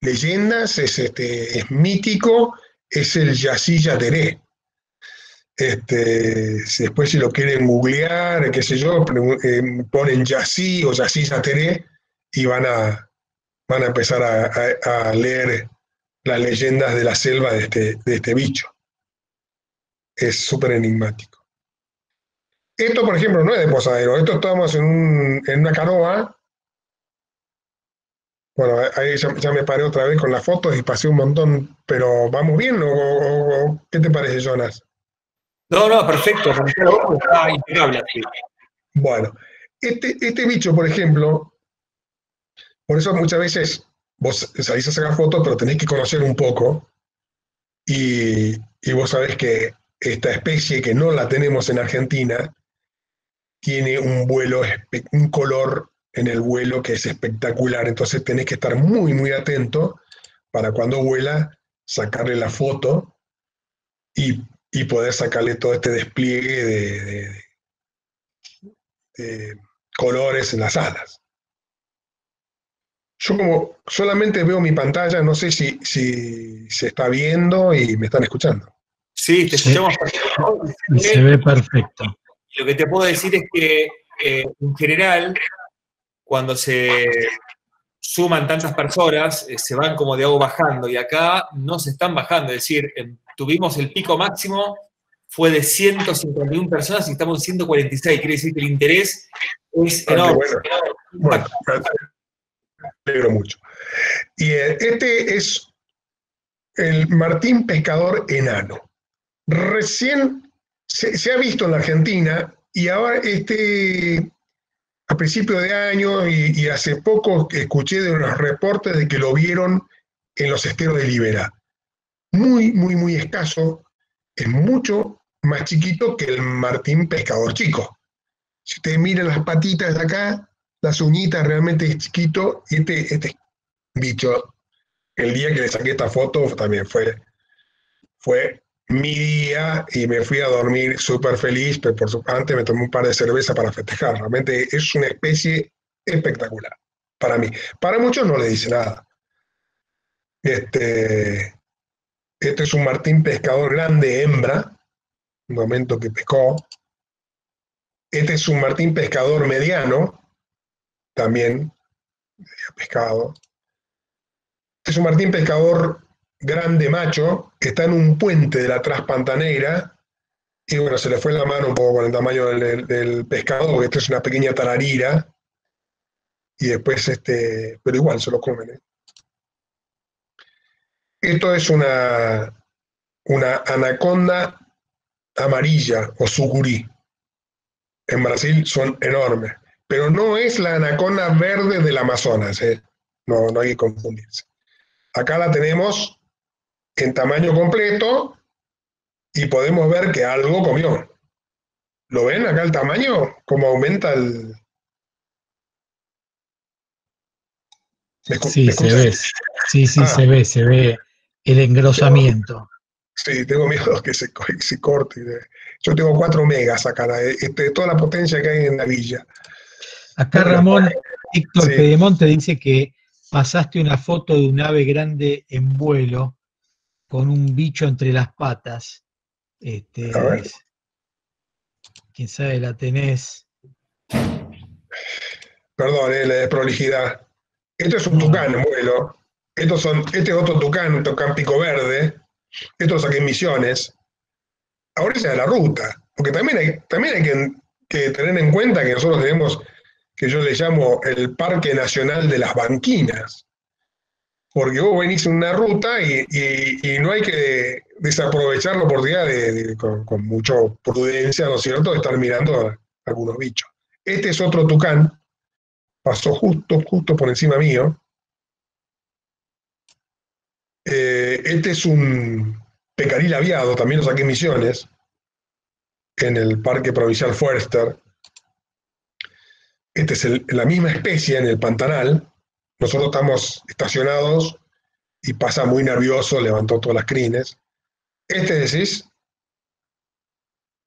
leyendas, es, este, es mítico, es el Yassi Yateré. Este, después si lo quieren googlear, qué sé yo, eh, ponen Yassi o Yassi Yateré y van a, van a empezar a, leer las leyendas de la selva de este, de este bicho. Es súper enigmático. Esto, por ejemplo, no es de posadero. Esto estamos en, en una canoa bueno, ahí ya, me paré otra vez con las fotos y pasé un montón, pero ¿vamos bien o, qué te parece, Jonas? No, no, perfecto, está impecable. Bueno, este, este bicho, por ejemplo, por eso muchas veces vos salís a sacar fotos, pero tenés que conocer un poco y, y vos sabés que esta especie que no la tenemos en Argentina tiene un vuelo, un color en el vuelo que es espectacular. Entonces tenés que estar muy, muy atento para cuando vuela sacarle la foto y, poder sacarle todo este despliegue de, colores en las alas. Yo como solamente veo mi pantalla, no sé si, si se está viendo y me están escuchando. Sí, te escuchamos perfecto. Se ve perfecto. Lo que te puedo decir es que eh, en general cuando se suman tantas personas, eh, se van como de algo bajando y acá no se están bajando, es decir, tuvimos el pico máximo, fue de 151 personas y estamos en 146, quiere decir que el interés es ah, enorme. Bueno, me alegro mucho. Y eh, este es el Martín Pescador Enano. Recién se ha visto en la Argentina y ahora este a principios de año y, hace poco escuché de unos reportes de que lo vieron en los esteros de Libera. Muy, muy, muy escaso. Es mucho más chiquito que el Martín Pescador Chico. Si ustedes miran las patitas de acá, las uñitas realmente es chiquito y este, este bicho el día que le saqué esta foto también fue, fue mi día y me fui a dormir súper feliz, pero por su antes me tomé un par de cerveza para festejar. Realmente es una especie espectacular para mí. Para muchos no le dice nada. Este, este es un martín pescador grande, hembra, un momento que pescó. Este es un martín pescador mediano, también pescado. Este es un martín pescador grande macho que está en un puente de la traspantanera y bueno, se le fue la mano un poco con el tamaño del, pescado, porque esto es una pequeña tararira y después, este, pero igual se lo comen. ¿eh? Esto es una, una anaconda amarilla o sucurí. En Brasil son enormes, pero no es la anaconda verde del Amazonas, ¿eh? no, no hay que confundirse. Acá la tenemos en tamaño completo y podemos ver que algo comió. ¿Lo ven acá el tamaño? ¿Cómo aumenta el...? sí, se ve. Sí, sí, ah. se ve, se ve el engrosamiento. Sí, tengo miedo que se, se corte. Yo tengo 4 megas acá, este, toda la potencia que hay en la villa. Acá Ramón, Héctor Pedemonte dice que pasaste una foto de un ave grande en vuelo con un bicho entre las patas. Este, Quién sabe, la tenés. Perdón, eh, la desprolijidad. Esto es un tucán en vuelo. Estos son, este es otro tucán, tucán pico verde. Esto saqué en Misiones. Ahora es de la ruta. Porque también hay, también hay que, que tener en cuenta que nosotros tenemos, que yo le llamo el Parque Nacional de las Banquinas porque vos venís en una ruta y, no hay que desaprovechar la oportunidad de, con, mucha prudencia, ¿no es cierto?, de estar mirando algunos bichos. Este es otro tucán, pasó justo, justo por encima mío. Eh, este es un pecaril aviado, también lo saqué en Misiones, en el Parque Provincial Forester. Este es la misma especie en el Pantanal, nosotros estamos estacionados y pasa muy nervioso, levantó todas las crines. Este decís,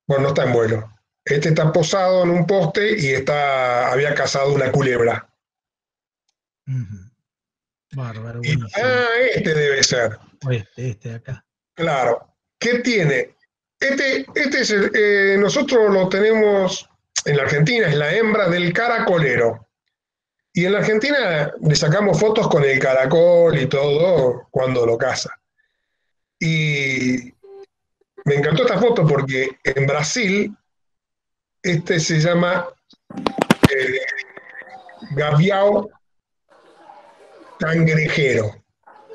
bueno, no está en vuelo. Este está posado en un poste y está, había cazado una culebra. Bárbaro. ah, este debe ser. Este, este de acá. Claro. ¿Qué tiene? Este, este es eh, nosotros lo tenemos en la Argentina, es la hembra del caracolero. Y en la Argentina le sacamos fotos con el caracol y todo cuando lo caza. Y me encantó esta foto porque en Brasil este se llama eh, cangrejero.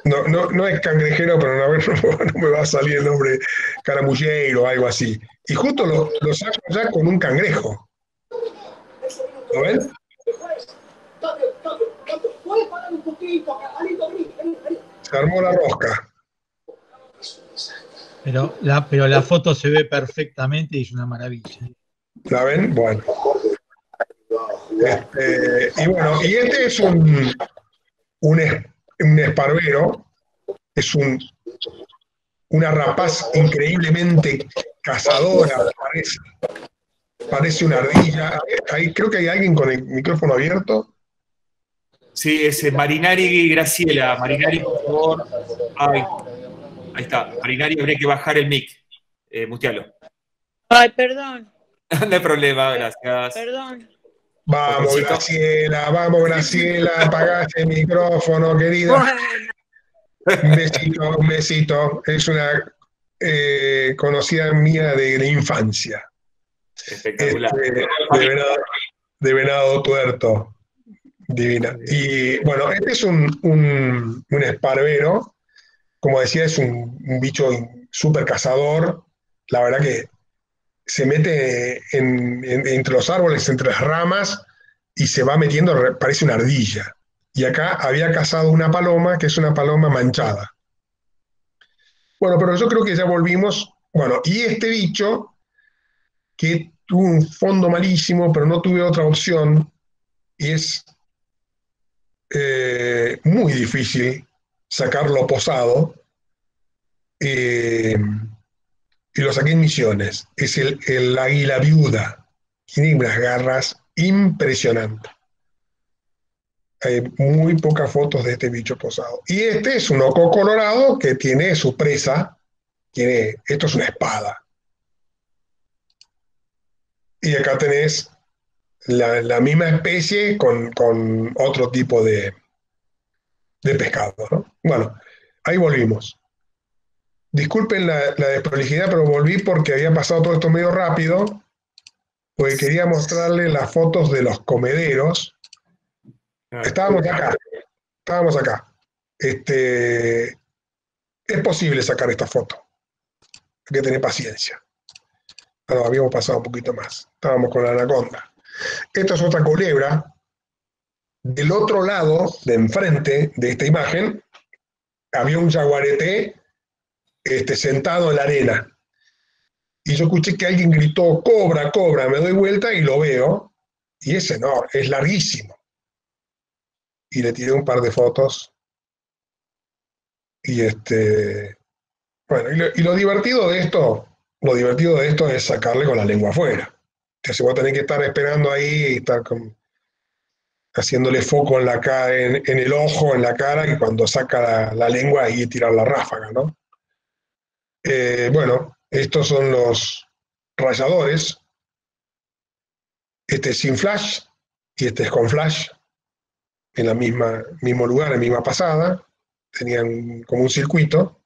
No, no, no, es cangrejero, pero ver, no, me va a salir el nombre caramullero o algo así. Y justo lo, lo saco ya con un cangrejo. ¿Lo ven? Se armó la rosca. Pero la, pero la foto se ve perfectamente y es una maravilla. ¿La ven? Bueno. Este, y bueno, y este es un, un, un esparvero, es un, una rapaz increíblemente cazadora, parece, parece una ardilla. Ahí, creo que hay alguien con el micrófono abierto. Sí, es Marinari Graciela. Marinari, por favor. ahí está. Marinari, habría que bajar el mic. Eh, mutealo. Ay, perdón. no hay problema, gracias. Perdón. Vamos, Graciela, vamos, Graciela, apagaste el micrófono, querida. Un besito, un besito. Es una eh, conocida mía de, la infancia. Espectacular. Este, de, venado, de venado tuerto. Divina. Y bueno, este es un, un, esparvero, como decía, es un, bicho súper cazador. La verdad que se mete entre los árboles, entre las ramas, y se va metiendo, parece una ardilla. Y acá había cazado una paloma, que es una paloma manchada. Bueno, pero yo creo que ya volvimos. Bueno, y este bicho, que tuvo un fondo malísimo, pero no tuve otra opción, es eh, muy difícil sacarlo posado. Eh, y lo saqué en Misiones. Es el, el águila viuda. Tiene unas garras impresionantes. Hay muy pocas fotos de este bicho posado. Y este es un oco colorado que tiene su presa. Tiene, esto es una espada. Y acá tenés la, misma especie con, otro tipo de, de pescado. Bueno, ahí volvimos. Disculpen la, la, desprolijidad, pero volví porque había pasado todo esto medio rápido, porque quería mostrarle las fotos de los comederos. Estábamos acá, estábamos acá. Este, es posible sacar esta foto. Hay que tener paciencia. No, habíamos pasado un poquito más. Estábamos con la anaconda. Esta es otra culebra. Del otro lado, de enfrente de esta imagen, había un jaguarete este, sentado en la arena. Y yo escuché que alguien gritó, cobra, cobra, me doy vuelta y lo veo. Y ese no, es larguísimo. Y le tiré un par de fotos. Y este, bueno, y lo, divertido de esto, lo divertido de esto es sacarle con la lengua afuera. Que se va a tener que estar esperando ahí y estar haciéndole foco en, la, en, en el ojo, en la cara, y cuando saca la, la lengua ahí tirar la ráfaga, ¿no? Eh, bueno, estos son los rayadores. Este es sin flash y este es con flash, en la misma mismo lugar, en la misma pasada. Tenían como un circuito.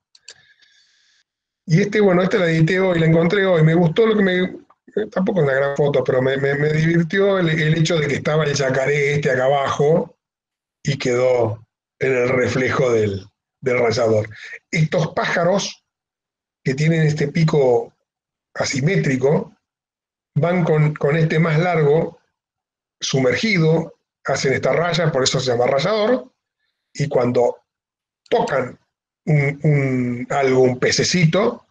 Y este, bueno, este la edité hoy, la encontré hoy. Me gustó lo que me. Eh, tampoco es una gran foto, pero me, divirtió el, hecho de que estaba el yacaré este acá abajo y quedó en el reflejo del, del rayador. Estos pájaros que tienen este pico asimétrico, van con, este más largo sumergido, hacen esta raya, por eso se llama rayador, y cuando tocan un, algo, un pececito,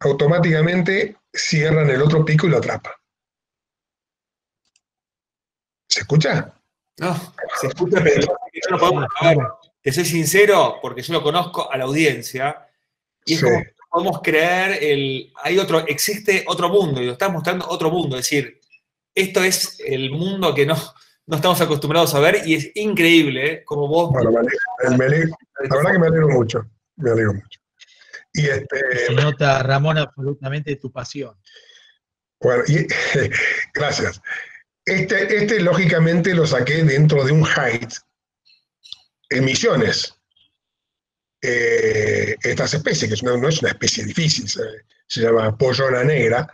automáticamente cierran el otro pico y lo atrapan. ¿Se escucha? No, se escucha, pero yo no podemos, te soy sincero, porque yo lo conozco a la audiencia, y es como podemos creer el. Hay otro, existe otro mundo, y lo estás mostrando otro mundo. Es decir, esto es el mundo que no, no estamos acostumbrados a ver y es increíble ¿eh? como vos. Bueno, la verdad que me alegro mucho. Me alegro mucho. Y este, Se nota, Ramón, absolutamente tu pasión. Bueno, y, gracias. Este, este, lógicamente, lo saqué dentro de un height en Misiones. Eh, estas especies, que no es una especie difícil, se, llama pollona negra,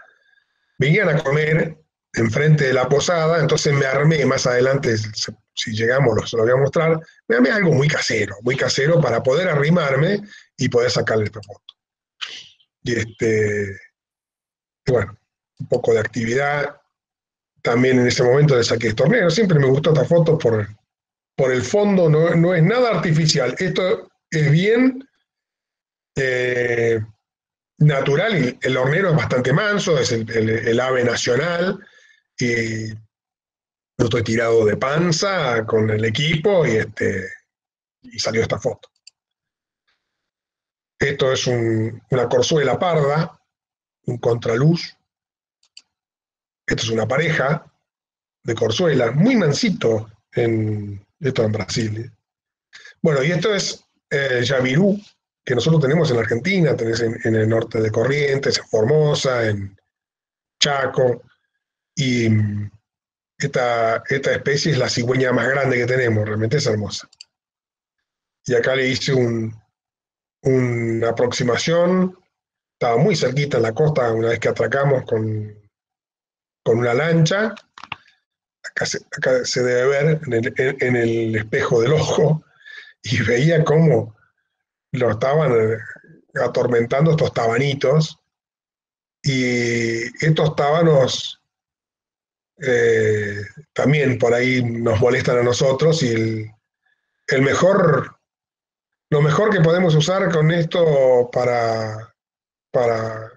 venían a comer enfrente de la posada, entonces me armé más adelante, si llegamos, se lo voy a mostrar, me armé algo muy casero, muy casero para poder arrimarme y poder sacarle esta foto. Y este, bueno, un poco de actividad. También en ese momento le saqué torneo. Siempre me gustó esta foto por, por el fondo, no, no es nada artificial. Esto es bien eh, natural y el hornero es bastante manso, es el, ave nacional y yo estoy tirado de panza con el equipo y, este, y salió esta foto. Esto es una corzuela parda, un contraluz. Esto es una pareja de corzuela, muy mansito en, esto en Brasil. Bueno, y esto es eh, Yavirú, que nosotros tenemos en Argentina, tenés en, el norte de Corrientes, en Formosa, en Chaco, y mm, esta, esta especie es la cigüeña más grande que tenemos, realmente es hermosa. Y acá le hice una aproximación, estaba muy cerquita en la costa una vez que atracamos con, con una lancha, acá se, debe ver en el, espejo del ojo, y veía cómo lo estaban atormentando estos tabanitos. Y estos tábanos eh, también por ahí nos molestan a nosotros y el, mejor, lo mejor que podemos usar con esto para, para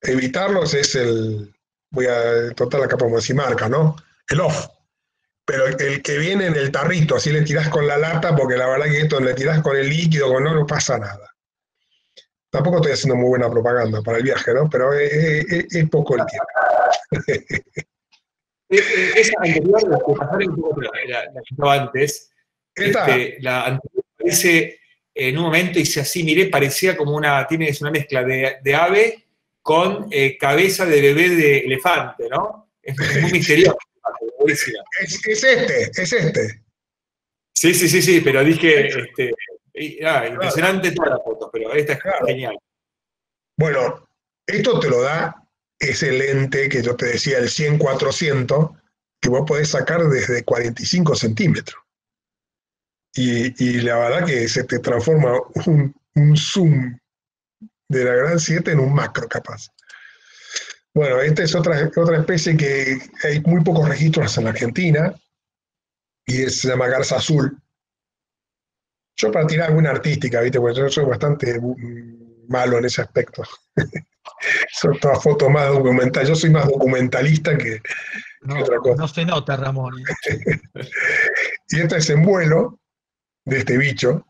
evitarlos es el, voy a total acá como si marca, ¿no? El off. pero el que viene en el tarrito, así le tirás con la lata, porque la verdad que esto le tirás con el líquido, con no, no pasa nada. Tampoco estoy haciendo muy buena propaganda para el viaje, ¿no? Pero es, poco el tiempo. Esa anterior, la que pasaron un poco, la, que estaba antes, este, la anterior parece en un momento, hice así, miré, parecía como una, tiene una mezcla de, ave con eh, cabeza de bebé de elefante, ¿no? Es muy misterioso. Es, este, es este. Sí, sí, sí, sí, pero dije, este, ah, impresionante todas las fotos, pero esta es genial. Bueno, esto te lo da ese lente que yo te decía, el 100-400, que vos podés sacar desde 45 centímetros. Y, la verdad que se te transforma un, un zoom de la gran 7 en un macro capaz. Bueno, esta es otra, otra especie que hay muy pocos registros en Argentina y se llama garza azul. Yo para tirar alguna artística, ¿viste? Porque yo soy bastante malo en ese aspecto. Son todas fotos más documentales. Yo soy más documentalista que, otra cosa. No se nota, Ramón. y este es en vuelo de este bicho.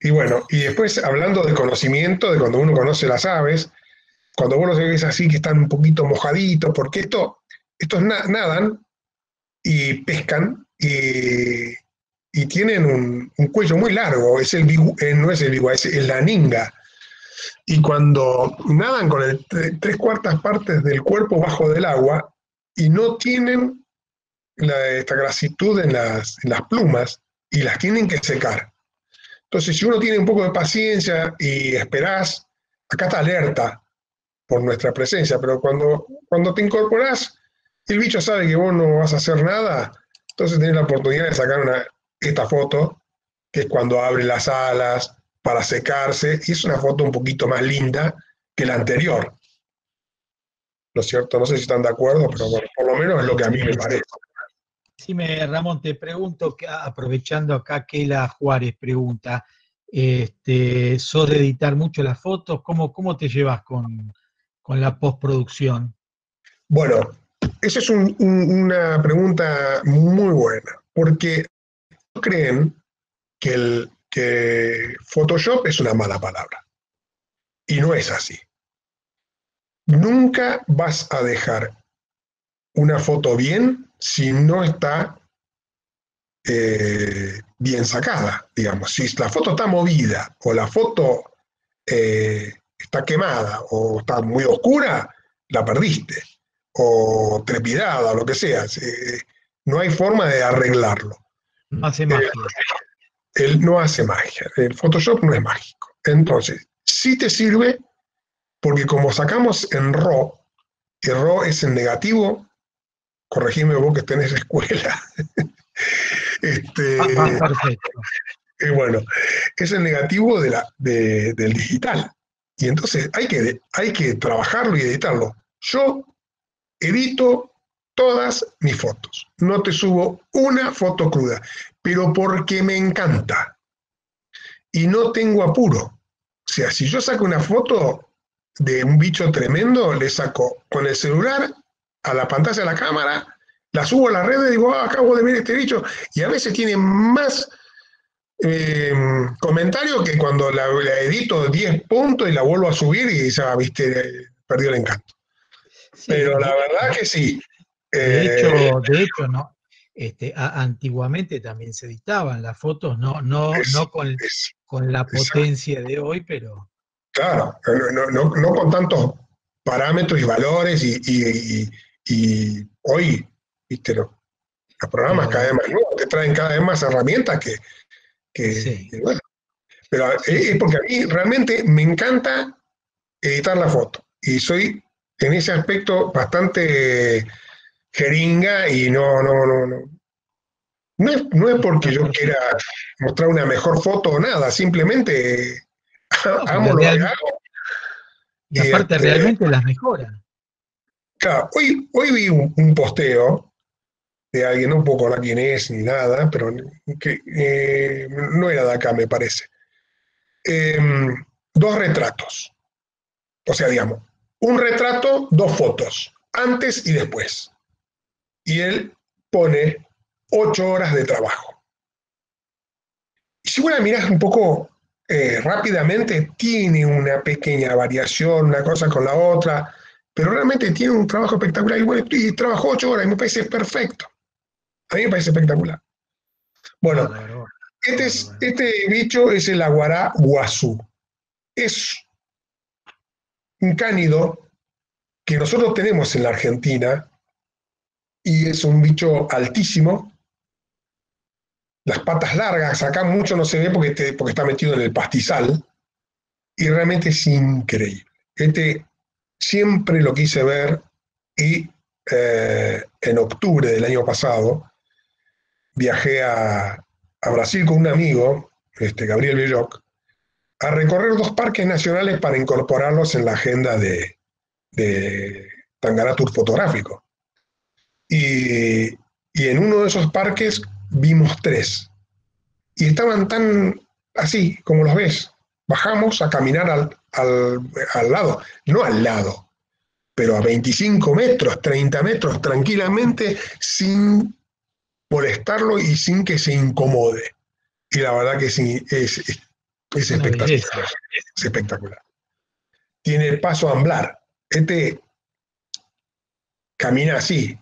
Y bueno, y después hablando de conocimiento, de cuando uno conoce las aves, cuando vos los ves así que están un poquito mojaditos, porque esto, estos nadan y pescan y, tienen un, cuello muy largo, es el, eh, no es el bigu, es la ninga. Y cuando nadan con tres cuartas partes del cuerpo bajo del agua y no tienen esta grasitud en las, en las plumas y las tienen que secar. Entonces, si uno tiene un poco de paciencia y esperás, acá está alerta, por nuestra presencia, pero cuando, cuando te incorporas, el bicho sabe que vos no vas a hacer nada, entonces tenés la oportunidad de sacar una, esta foto, que es cuando abre las alas para secarse, y es una foto un poquito más linda que la anterior. ¿No es cierto? No sé si están de acuerdo, pero bueno, por lo menos es lo que a mí me parece. Sí, me, Ramón, te pregunto, aprovechando acá que la Juárez pregunta, este, ¿sos de editar mucho las fotos? ¿Cómo, cómo te llevas con, con la postproducción? Bueno, esa es una pregunta muy buena, porque creen que, el, que Photoshop es una mala palabra. Y no es así. Nunca vas a dejar una foto bien si no está eh, bien sacada, digamos. Si la foto está movida o la foto eh, está quemada o está muy oscura, la perdiste, o trepidada, o lo que sea. no hay forma de arreglarlo. No hace magia. Él, no hace magia. El Photoshop no es mágico. Entonces, sí te sirve porque como sacamos en RAW, y RAW es en negativo, corregime vos que tenés escuela. este, ah, ah, perfecto. Y bueno, es el negativo de la, del digital. Y entonces hay que, hay que trabajarlo y editarlo. Yo edito todas mis fotos. No te subo una foto cruda, pero porque me encanta. Y no tengo apuro. O sea, si yo saco una foto de un bicho tremendo, le saco con el celular a la pantalla de la cámara, la subo a la red y digo, ah, acabo de ver este bicho. Y a veces tiene más eh, comentario que cuando la, edito 10 puntos y la vuelvo a subir y ya, viste, perdió el encanto. Pero la verdad que sí. De hecho, eh, de hecho, no. Este, antiguamente también se editaban las fotos, no, no, no con, con la potencia de hoy, pero. Claro, no, no, no con tantos parámetros y valores y, y, hoy, viste, los, programas cada vez más nuevos te traen cada vez más herramientas que, que, bueno, pero es porque a mí realmente me encanta editar la foto y soy en ese aspecto bastante jeringa y no, no, no, no. No es, no es porque yo quiera mostrar una mejor foto o nada, simplemente amo lo que hago. Y aparte este, realmente las mejora. Claro, hoy, hoy vi un posteo de alguien, no puedo acordar quién es ni nada, pero que eh, no era de acá, me parece. Em, dos retratos. O sea, digamos, un retrato, dos fotos, antes y después. Y él pone ocho horas de trabajo. Si vos la mirás un poco eh, rápidamente, tiene una pequeña variación, una cosa con la otra, pero realmente tiene un trabajo espectacular. Y, bueno, y trabajó ocho horas y me parece perfecto. A mí me parece espectacular. Bueno, este, este bicho es el aguará guazú. Es un cánido que nosotros tenemos en la Argentina y es un bicho altísimo. Las patas largas, acá mucho no se ve porque, porque está metido en el pastizal y realmente es increíble. Este siempre lo quise ver y eh, en octubre del año pasado viajé a, Brasil con un amigo, este, Gabriel Belloc, a recorrer dos parques nacionales para incorporarlos en la agenda de, de Fotográfico. Y, en uno de esos parques vimos tres. Y estaban tan así como los ves. Bajamos a caminar al, al lado, no al lado, pero a 25 metros, 30 metros, tranquilamente, sin molestarlo y sin que se incomode. Y la verdad que sí, es, es, espectacular. Es espectacular. Tiene paso a amblar. Este camina así.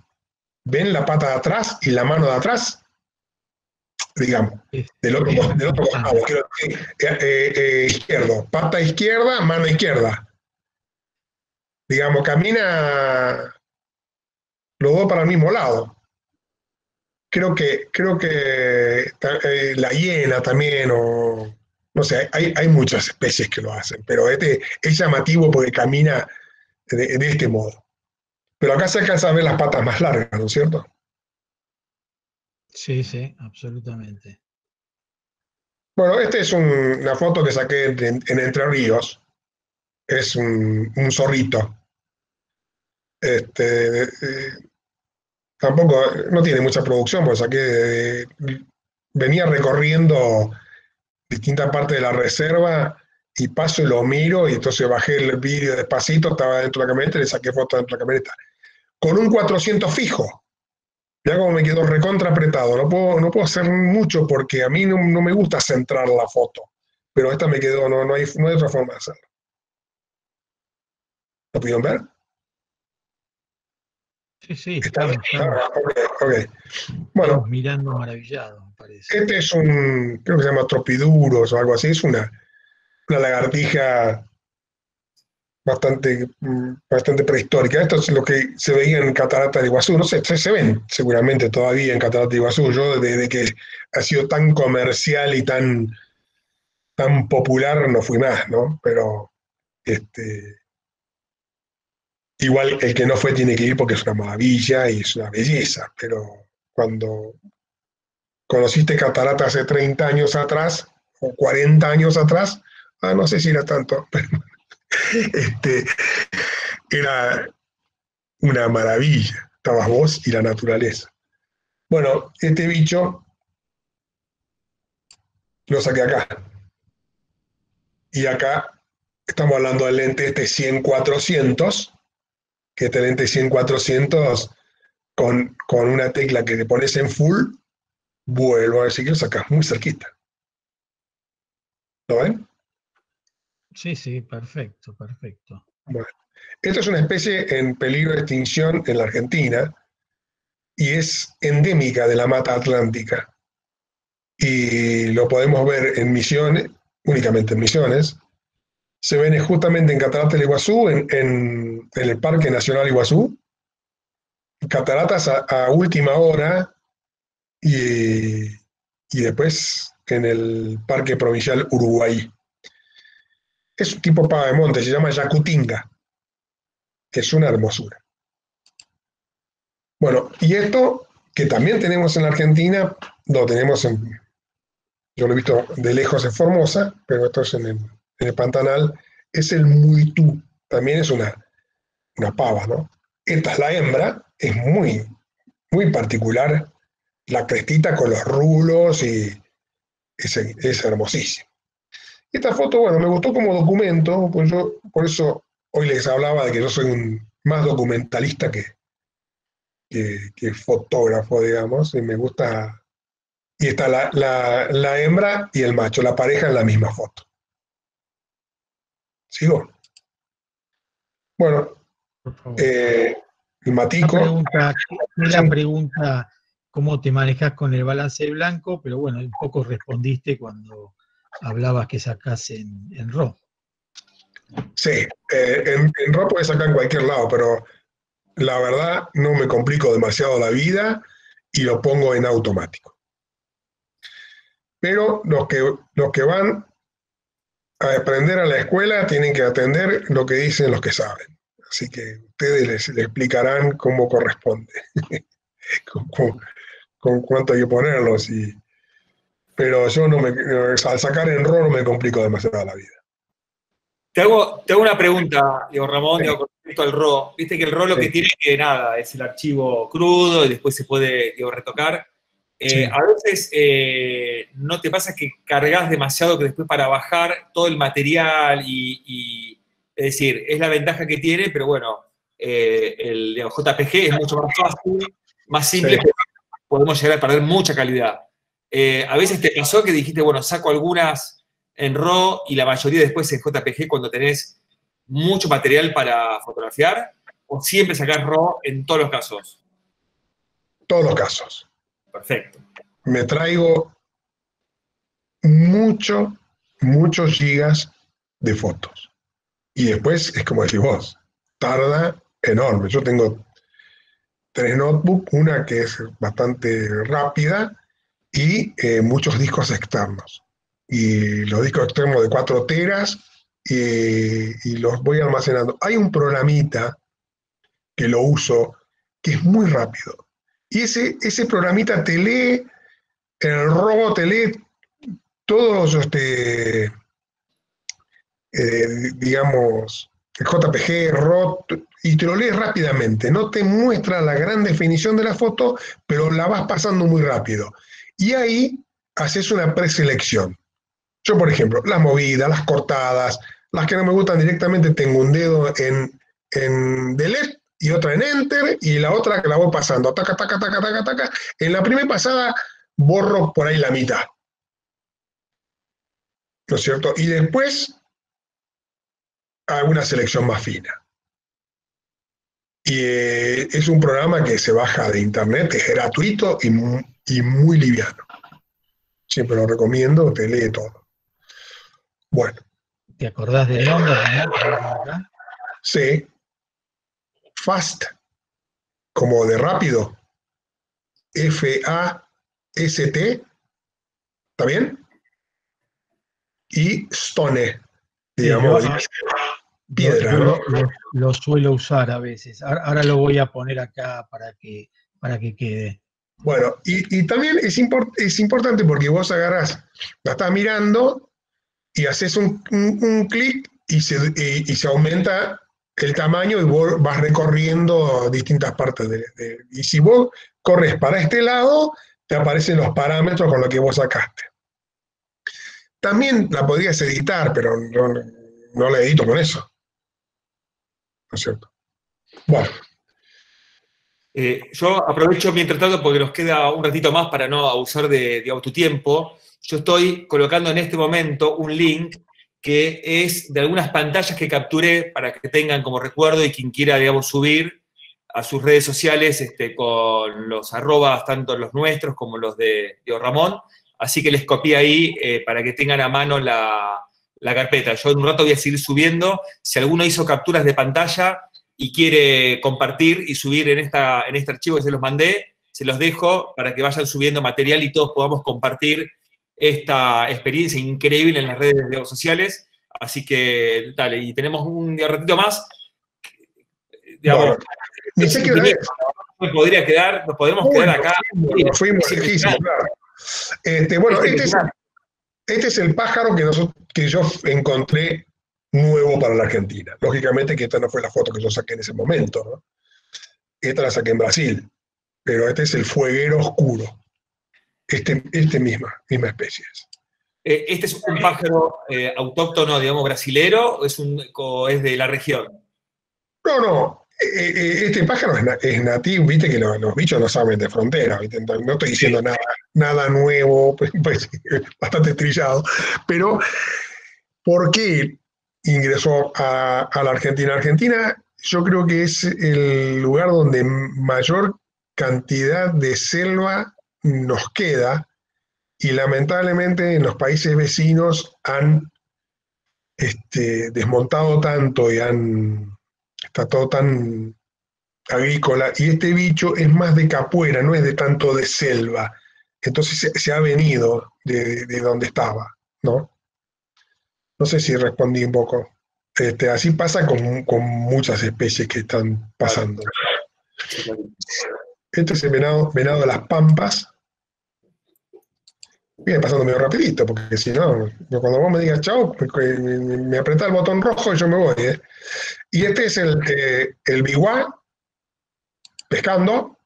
¿Ven la pata de atrás y la mano de atrás? Digamos, del otro, costado, eh, eh, eh, izquierdo. Pata izquierda, mano izquierda digamos, camina los dos para el mismo lado. Creo que, creo que eh, la hiena también, o no sé, hay, muchas especies que lo hacen, pero este es llamativo porque camina de, este modo. Pero acá se alcanza a ver las patas más largas, ¿no es cierto? Sí, sí, absolutamente. Bueno, esta es una foto que saqué en, Entre Ríos. Es un, zorrito. Este, eh, tampoco, no tiene mucha producción, pues saqué, venía recorriendo distintas partes de la reserva y paso y lo miro y entonces bajé el vídeo despacito, estaba dentro de la camioneta y le saqué foto dentro de la camioneta. Con un 400 fijo. Ya como me quedó recontra apretado, no puedo, no puedo hacer mucho porque a mí no, me gusta centrar la foto, pero esta me quedó, no, no, hay, no hay otra forma de hacerlo. ¿Lo pudieron ver? Sí, sí, estamos, Bueno, mirando maravillado, me parece. Este es un, creo que se llama tropiduros o algo así, es una, una lagartija bastante, mm, bastante prehistórica. Esto es lo que se veía en Catarata de Iguazú. No sé, se, ven seguramente todavía en Catarata de Iguazú. Yo desde que ha sido tan comercial y tan, tan popular no fui más, ¿no? Pero este, Igual el que no fue tiene que ir porque es una maravilla y es una belleza, pero cuando conociste Catarata hace 30 años atrás o 40 años atrás, ah, no sé si era tanto, este, era una maravilla. Estabas vos y la naturaleza. Bueno, este bicho lo saqué acá. Y acá estamos hablando del lente este 100-400, que te lente 100-400 con, con una tecla que le pones en full, vuelvo a decir que lo sacas muy cerquita. ¿Lo ven? Sí, sí, perfecto, perfecto. Bueno, esto es una especie en peligro de extinción en la Argentina y es endémica de la mata atlántica. Y lo podemos ver en Misiones, únicamente en Misiones, se ven justamente en Cataratas del Iguazú, en, el Parque Nacional Iguazú, cataratas a, última hora y, después en el Parque Provincial Uruguay. Es un tipo de monte, se llama Yacutinga. Es una hermosura. Bueno, y esto que también tenemos en la Argentina, lo tenemos en, yo lo he visto de lejos en Formosa, pero esto es en el Pantanal es el muitú, también es una, pava, ¿no? Esta es la hembra, es muy, muy particular, la crestita con los rulos y es, es hermosísima. Esta foto, bueno, me gustó como documento, pues yo por eso hoy les hablaba de que yo soy un más documentalista que, que, fotógrafo, digamos, y me gusta. Y está la, hembra y el macho, la pareja en la misma foto. ¿Sigo? Bueno, eh, el matico. La pregunta, la pregunta, ¿cómo te manejas con el balance blanco? Pero bueno, un poco respondiste cuando hablabas que sacas en, en. Sí, eh, en, en RAW puedes sacar en cualquier lado, pero la verdad no me complico demasiado la vida y lo pongo en automático. Pero los que, los que van a aprender a la escuela tienen que atender lo que dicen los que saben. Así que ustedes les, explicarán cómo corresponde, con, cuánto hay que ponerlos. Y, pero yo no me, al sacar en RAW no me complico demasiado la vida. Te hago, una pregunta, digo, Ramón, con respecto al RAW. Viste que el RAW lo que tiene que nada, es el archivo crudo y después se puede retocar. Eh, a veces eh, no te pasa que cargas demasiado que después para bajar todo el material y, es decir, es la ventaja que tiene, pero bueno, eh, el JPG es mucho más fácil, más simple, podemos llegar a perder mucha calidad. A veces te pasó que dijiste, bueno, saco algunas en RAW y la mayoría después en JPG cuando tenés mucho material para fotografiar? ¿O siempre sacás RAW en todos los casos? Todos los casos. Perfecto. Me traigo mucho, muchos gigas de fotos. Y después es como decís vos, tarda enorme. Yo tengo tres notebooks, una que es bastante rápida y eh, muchos discos externos y los discos externos de 4 teras y, los voy almacenando. Hay un programita que lo uso que es muy rápido. Y ese, ese programita te lee, el robot te lee todos, este, eh, digamos, el JPG, ROT, y te lo lees rápidamente. No te muestra la gran definición de la foto, pero la vas pasando muy rápido. Y ahí haces una preselección. Yo, por ejemplo, las movidas, las cortadas, las que no me gustan directamente, tengo un dedo en, en delete y otra en enter y la otra que la voy pasando, taca, taca, taca, taca, taca. En la primera pasada borro por ahí la mitad. ¿No es cierto? Y después hago una selección más fina. Y eh, es un programa que se baja de internet, es gratuito y, y muy liviano. Siempre lo recomiendo, te lee todo. Bueno. ¿Te acordás del nombre? Sí. Fast, como de rápido. F-A-S-T. ¿Está bien? Y Stone, digamos. piedra. lo, suelo usar a veces. Ahora, lo voy a poner acá para que, para que quede. Bueno, y, también es, es importante porque vos agarrás, la estás mirando y haces un, clic y se, aumenta el tamaño y vos vas recorriendo distintas partes. De, y si vos corres para este lado, te aparecen los parámetros con los que vos sacaste. También la podrías editar, pero no, la edito con eso. ¿No es cierto? Bueno. Eh, yo aprovecho mientras tanto porque nos queda un ratito más para no abusar de, tu tiempo. Yo estoy colocando en este momento un link que es de algunas pantallas que capturé para que tengan como recuerdo y quien quiera, digamos, subir a sus redes sociales este, con los arrobas, tanto los nuestros como los de, de Ramón. Así que les copié ahí eh, para que tengan a mano la, la, carpeta. Yo en un rato voy a seguir subiendo. Si alguno hizo capturas de pantalla y quiere compartir y subir en, esta, en este archivo que se los mandé, se los dejo para que vayan subiendo material y todos podamos compartir esta experiencia increíble en las redes sociales. Así que, dale, y tenemos un ratito más. Digamos, no, sé qué nos podría quedar, nos podemos quedar acá. Fuimos claro. Este, bueno, este es, este es, el pájaro que, que yo encontré nuevo para la Argentina. Lógicamente que esta no fue la foto que yo saqué en ese momento, ¿no? Esta la saqué en Brasil, pero este es el fueguero oscuro este, este misma, misma especie. Eh, ¿Este es un pájaro eh, autóctono, digamos, brasilero, o es, un, es de la región? No, no, eh, este pájaro es, nativo, viste que los, bichos no saben de frontera, no estoy diciendo nada, nada nuevo, pues, pues, bastante trillado, pero ¿por qué ingresó a, la Argentina? Argentina yo creo que es el lugar donde mayor cantidad de selva nos queda y lamentablemente en los países vecinos han este, desmontado tanto y han, está todo tan agrícola y este bicho es más de capuera, no es de tanto de selva. Entonces se, ha venido de, donde estaba, ¿no? No sé si respondí un poco. Este, así pasa con, con muchas especies que están pasando. Este es el venado, venado de las pampas. Viene pasando medio rapidito, porque si no, cuando vos me digas chao, me, me, apretás el botón rojo y yo me voy. ¿eh? Y este es el, eh, el biguá, pescando.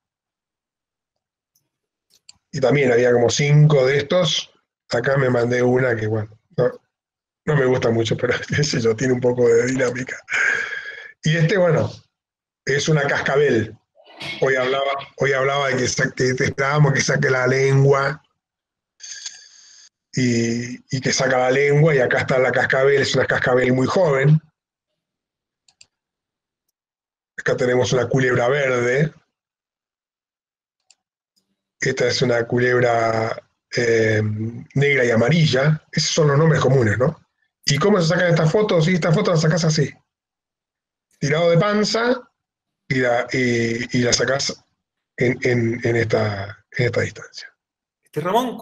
Y también había como cinco de estos. Acá me mandé una que, bueno, no, me gusta mucho, pero ese yo, tiene un poco de dinámica. Y este, bueno, es una cascabel. Hoy hablaba, hoy hablaba de que, que esperábamos que saque la lengua y, que saca la lengua, y acá está la cascabel, es una cascabel muy joven. Acá tenemos una culebra verde. Esta es una culebra eh, negra y amarilla. Esos son los nombres comunes, ¿no? ¿Y cómo se sacan estas fotos? Y estas fotos las sacas así. Tirado de panza y la, y, la sacas en, en, esta, en esta distancia. Este, Ramón,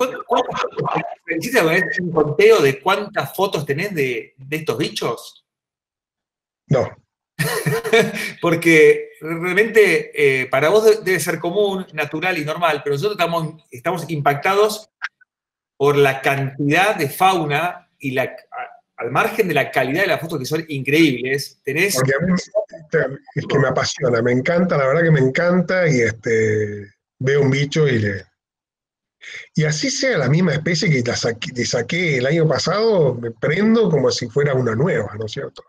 ¿necesitas un conteo de cuántas fotos tenés de, estos bichos? No. Porque realmente eh, para vos debe ser común, natural y normal, pero nosotros estamos, estamos impactados por la cantidad de fauna y la, al margen de la calidad de las fotos que son increíbles, tenés... Porque a mí es que me apasiona, me encanta, la verdad que me encanta y este, veo un bicho y le... Y así sea la misma especie que la saqué, el año pasado, me prendo como si fuera una nueva, ¿no es cierto?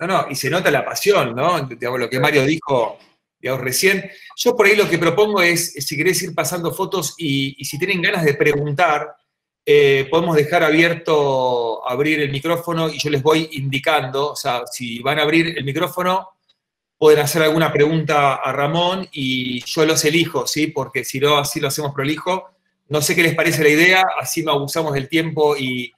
No, no, y se nota la pasión, ¿no? Digamos, lo que Mario dijo digamos, recién. Yo por ahí lo que propongo es, si querés ir pasando fotos y, y si tienen ganas de preguntar, eh, podemos dejar abierto, abrir el micrófono y yo les voy indicando, o sea, si van a abrir el micrófono, pueden hacer alguna pregunta a Ramón y yo los elijo, ¿sí? Porque si no, así lo hacemos prolijo. No sé qué les parece la idea, así no abusamos del tiempo y,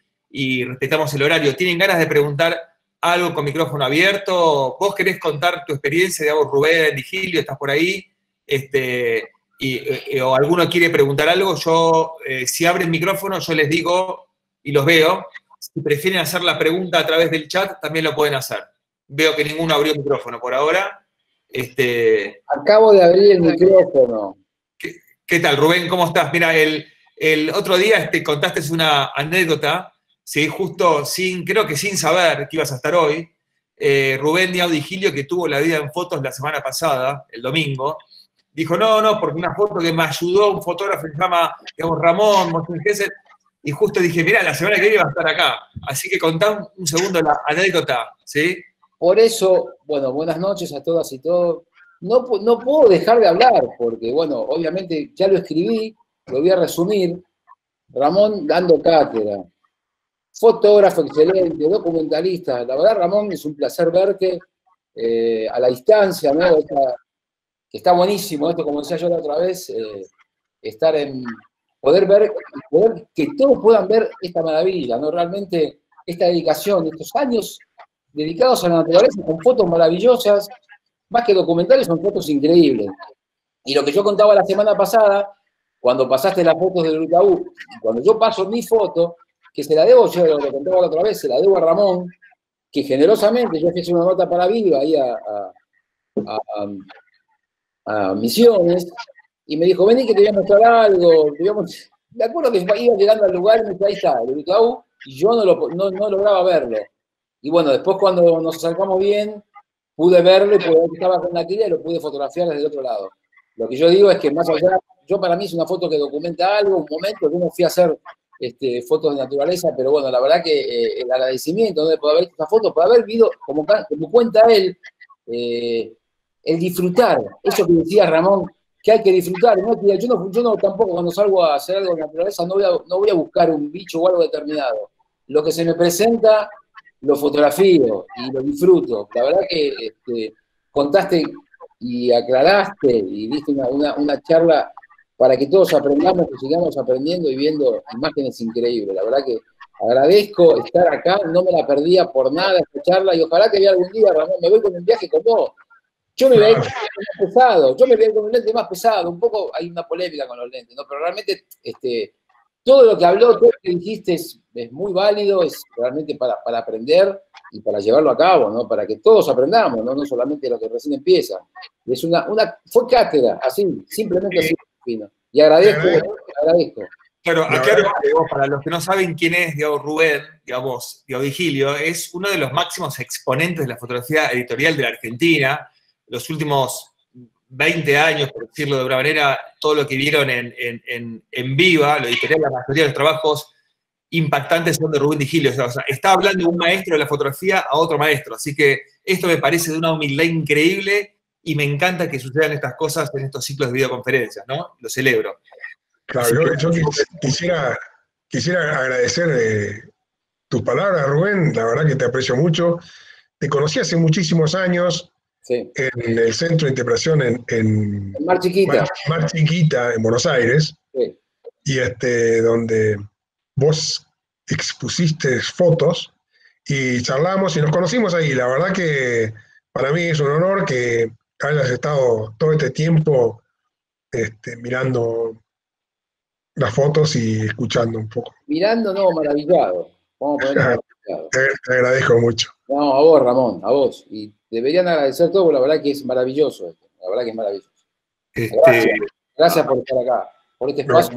respetamos el horario. ¿Tienen ganas de preguntar algo con micrófono abierto? ¿Vos querés contar tu experiencia, digamos, Rubén, Digilio, estás por ahí? Este, y, o alguno quiere preguntar algo, yo, eh, si abre el micrófono, yo les digo y los veo. Si prefieren hacer la pregunta a través del chat, también lo pueden hacer. Veo que ninguno abrió el micrófono por ahora. Este, Acabo de abrir el micrófono. ¿Qué, tal, Rubén? ¿Cómo estás? Mira, el, el otro día este, contaste una anécdota, ¿sí? justo sin, creo que sin saber que ibas a estar hoy. Eh, Rubén Gilio que tuvo la vida en fotos la semana pasada, el domingo, dijo, no, no, porque una foto que me ayudó un fotógrafo que se llama, digamos, Ramón y justo dije, mira, la semana que viene va a estar acá. Así que contá un, segundo la anécdota, ¿sí? Por eso, bueno, buenas noches a todas y todos. No, no puedo dejar de hablar, porque, bueno, obviamente ya lo escribí, lo voy a resumir. Ramón dando cátedra, fotógrafo excelente, documentalista. La verdad, Ramón, es un placer verte eh, a la distancia, ¿no? Está buenísimo esto, como decía yo la otra vez, eh, estar en, poder ver, poder que todos puedan ver esta maravilla, ¿no? Realmente esta dedicación, estos años dedicados a la naturaleza con fotos maravillosas, más que documentales, son fotos increíbles. Y lo que yo contaba la semana pasada, cuando pasaste las fotos del Itaú, cuando yo paso mi foto, que se la debo, yo lo contaba la otra vez, se la debo a Ramón, que generosamente yo hice una nota para Viva ahí a Misiones, y me dijo, vení que te voy a mostrar algo. De acuerdo que iba llegando al lugar y me dijo, ahí está, el Itaú, y yo no, lo, no, no, lograba verlo. Y bueno, después cuando nos acercamos bien, pude verlo y pude estaba con la tira y lo pude fotografiar desde el otro lado. Lo que yo digo es que más allá, yo para mí es una foto que documenta algo, un momento, yo no fui a hacer este, fotos de naturaleza, pero bueno, la verdad que eh, el agradecimiento de poder ver esta foto, poder haber visto, como, como cuenta él, eh, el disfrutar, eso que decía Ramón, que hay que disfrutar. Yo, no, yo tampoco cuando salgo a hacer algo en la naturaleza no voy, a, no voy a buscar un bicho o algo determinado. Lo que se me presenta lo fotografío y lo disfruto. La verdad que este, contaste y aclaraste y diste una, una, charla para que todos aprendamos, que sigamos aprendiendo y viendo imágenes increíbles. La verdad que agradezco estar acá, no me la perdía por nada esta charla y ojalá que algún día, Ramón, me voy con un viaje con vos. Yo me voy más pesado, yo me voy con un lente más pesado, un poco hay una polémica con los lentes, ¿no? Pero realmente este, todo lo que habló, todo lo que dijiste es, muy válido, es realmente para, aprender y para llevarlo a cabo, ¿no? Para que todos aprendamos, ¿no? No solamente lo que recién empieza. Es una, una fue cátedra, así, simplemente así, Y agradezco, agradezco. Claro, para los que no saben quién es digamos, Rubén, digamos, Vigilio, es uno de los máximos exponentes de la fotografía editorial de la Argentina. Los últimos 20 años, por decirlo de una manera, todo lo que vieron en, en, Viva, lo editorial, la mayoría de los trabajos impactantes son de Rubén Vigilio. O sea, está hablando un maestro de la fotografía a otro maestro. Así que esto me parece de una humildad increíble y me encanta que sucedan estas cosas en estos ciclos de videoconferencias, ¿no? Lo celebro. Claro, yo, quisiera, quisiera agradecer eh, tus palabras, Rubén. La verdad que te aprecio mucho. Te conocí hace muchísimos años en el centro de interpretación en, en Mar Chiquita. Mar, Chiquita, en Buenos Aires. Y este, donde vos expusiste fotos y charlamos y nos conocimos ahí. La verdad que para mí es un honor que hayas estado todo este tiempo este, mirando las fotos y escuchando un poco. Mirando, no, maravillado. Vamos a maravillado. Te, agradezco mucho. No, a vos, Ramón, a vos. Y deberían agradecer todo, la verdad que es maravilloso esto. La verdad que es maravilloso. Este, gracias, por estar acá, por este espacio.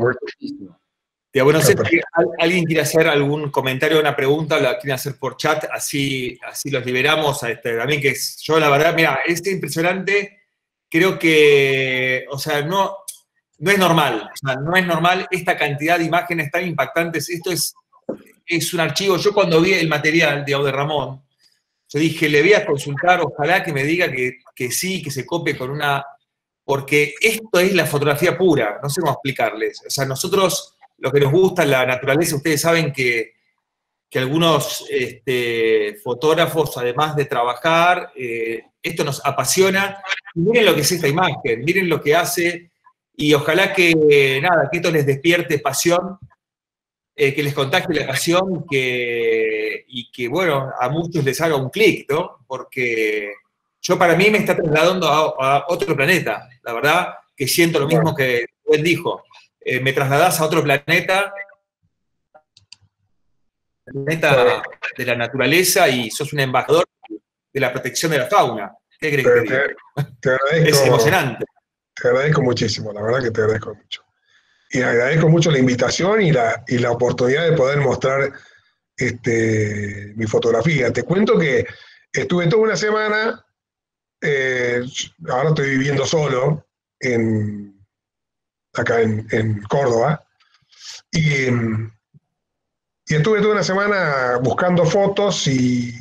bueno, sé si alguien quiere hacer algún comentario o una pregunta, la quiere hacer por chat, así, así los liberamos. A este, también que yo la verdad, mira, es impresionante, creo que, o sea, no, no es normal, no es normal esta cantidad de imágenes tan impactantes. Esto es, es un archivo. Yo cuando vi el material de Aude Ramón, yo dije, le voy a consultar, ojalá que me diga que, que sí, que se copie con una... Porque esto es la fotografía pura, no sé cómo explicarles. O sea, nosotros, lo que nos gusta la naturaleza, ustedes saben que, que algunos este, fotógrafos, además de trabajar, eh, esto nos apasiona. Miren lo que es esta imagen, miren lo que hace y ojalá que, nada, que esto les despierte pasión, eh, que les contagie la pasión que, y que, bueno, a muchos les haga un clic, ¿no? Porque yo para mí me está trasladando a, otro planeta, la verdad que siento lo mismo que él dijo, eh, me trasladás a otro planeta, planeta de la naturaleza y sos un embajador de la protección de la fauna. ¿Qué crees que diga? Es emocionante. Te agradezco muchísimo, la verdad que te agradezco mucho. Y agradezco mucho la invitación y la, y la oportunidad de poder mostrar este, mi fotografía. Te cuento que estuve toda una semana, eh, ahora estoy viviendo solo en, acá en, Córdoba, y, y, estuve toda una semana buscando fotos y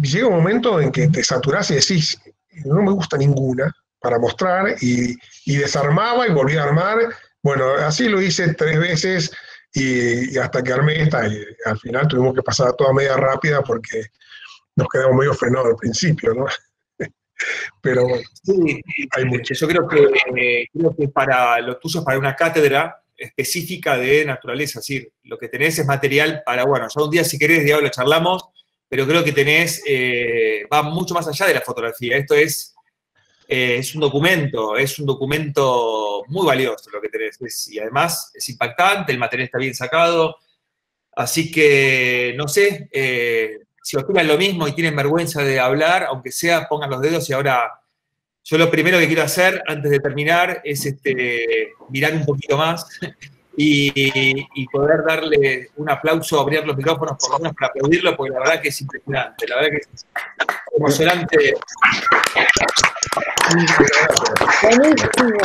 llega un momento en que te saturas y decís, no me gusta ninguna, para mostrar y, desarmaba y volvía a armar. Bueno, así lo hice tres veces y, hasta que armé esta. Y al final tuvimos que pasar a toda media rápida porque nos quedamos medio frenados al principio, ¿no? Pero sí, hay mucho. Yo creo que, creo que para lo tuyo es para una cátedra específica de naturaleza, es decir, lo que tenés es material para, bueno, ya un día si querés, diablo, charlamos, pero creo que tenés, eh, va mucho más allá de la fotografía, esto es eh, es un documento, es un documento muy valioso lo que tenés. y además es impactante, el material está bien sacado. Así que, no sé, eh, si opinan lo mismo y tienen vergüenza de hablar, aunque sea, pongan los dedos y ahora yo lo primero que quiero hacer antes de terminar es este, mirar un poquito más y, poder darle un aplauso, abrir los micrófonos por lo menos para aplaudirlo, porque la verdad que es impresionante, la verdad que es emocionante. Buenísimo.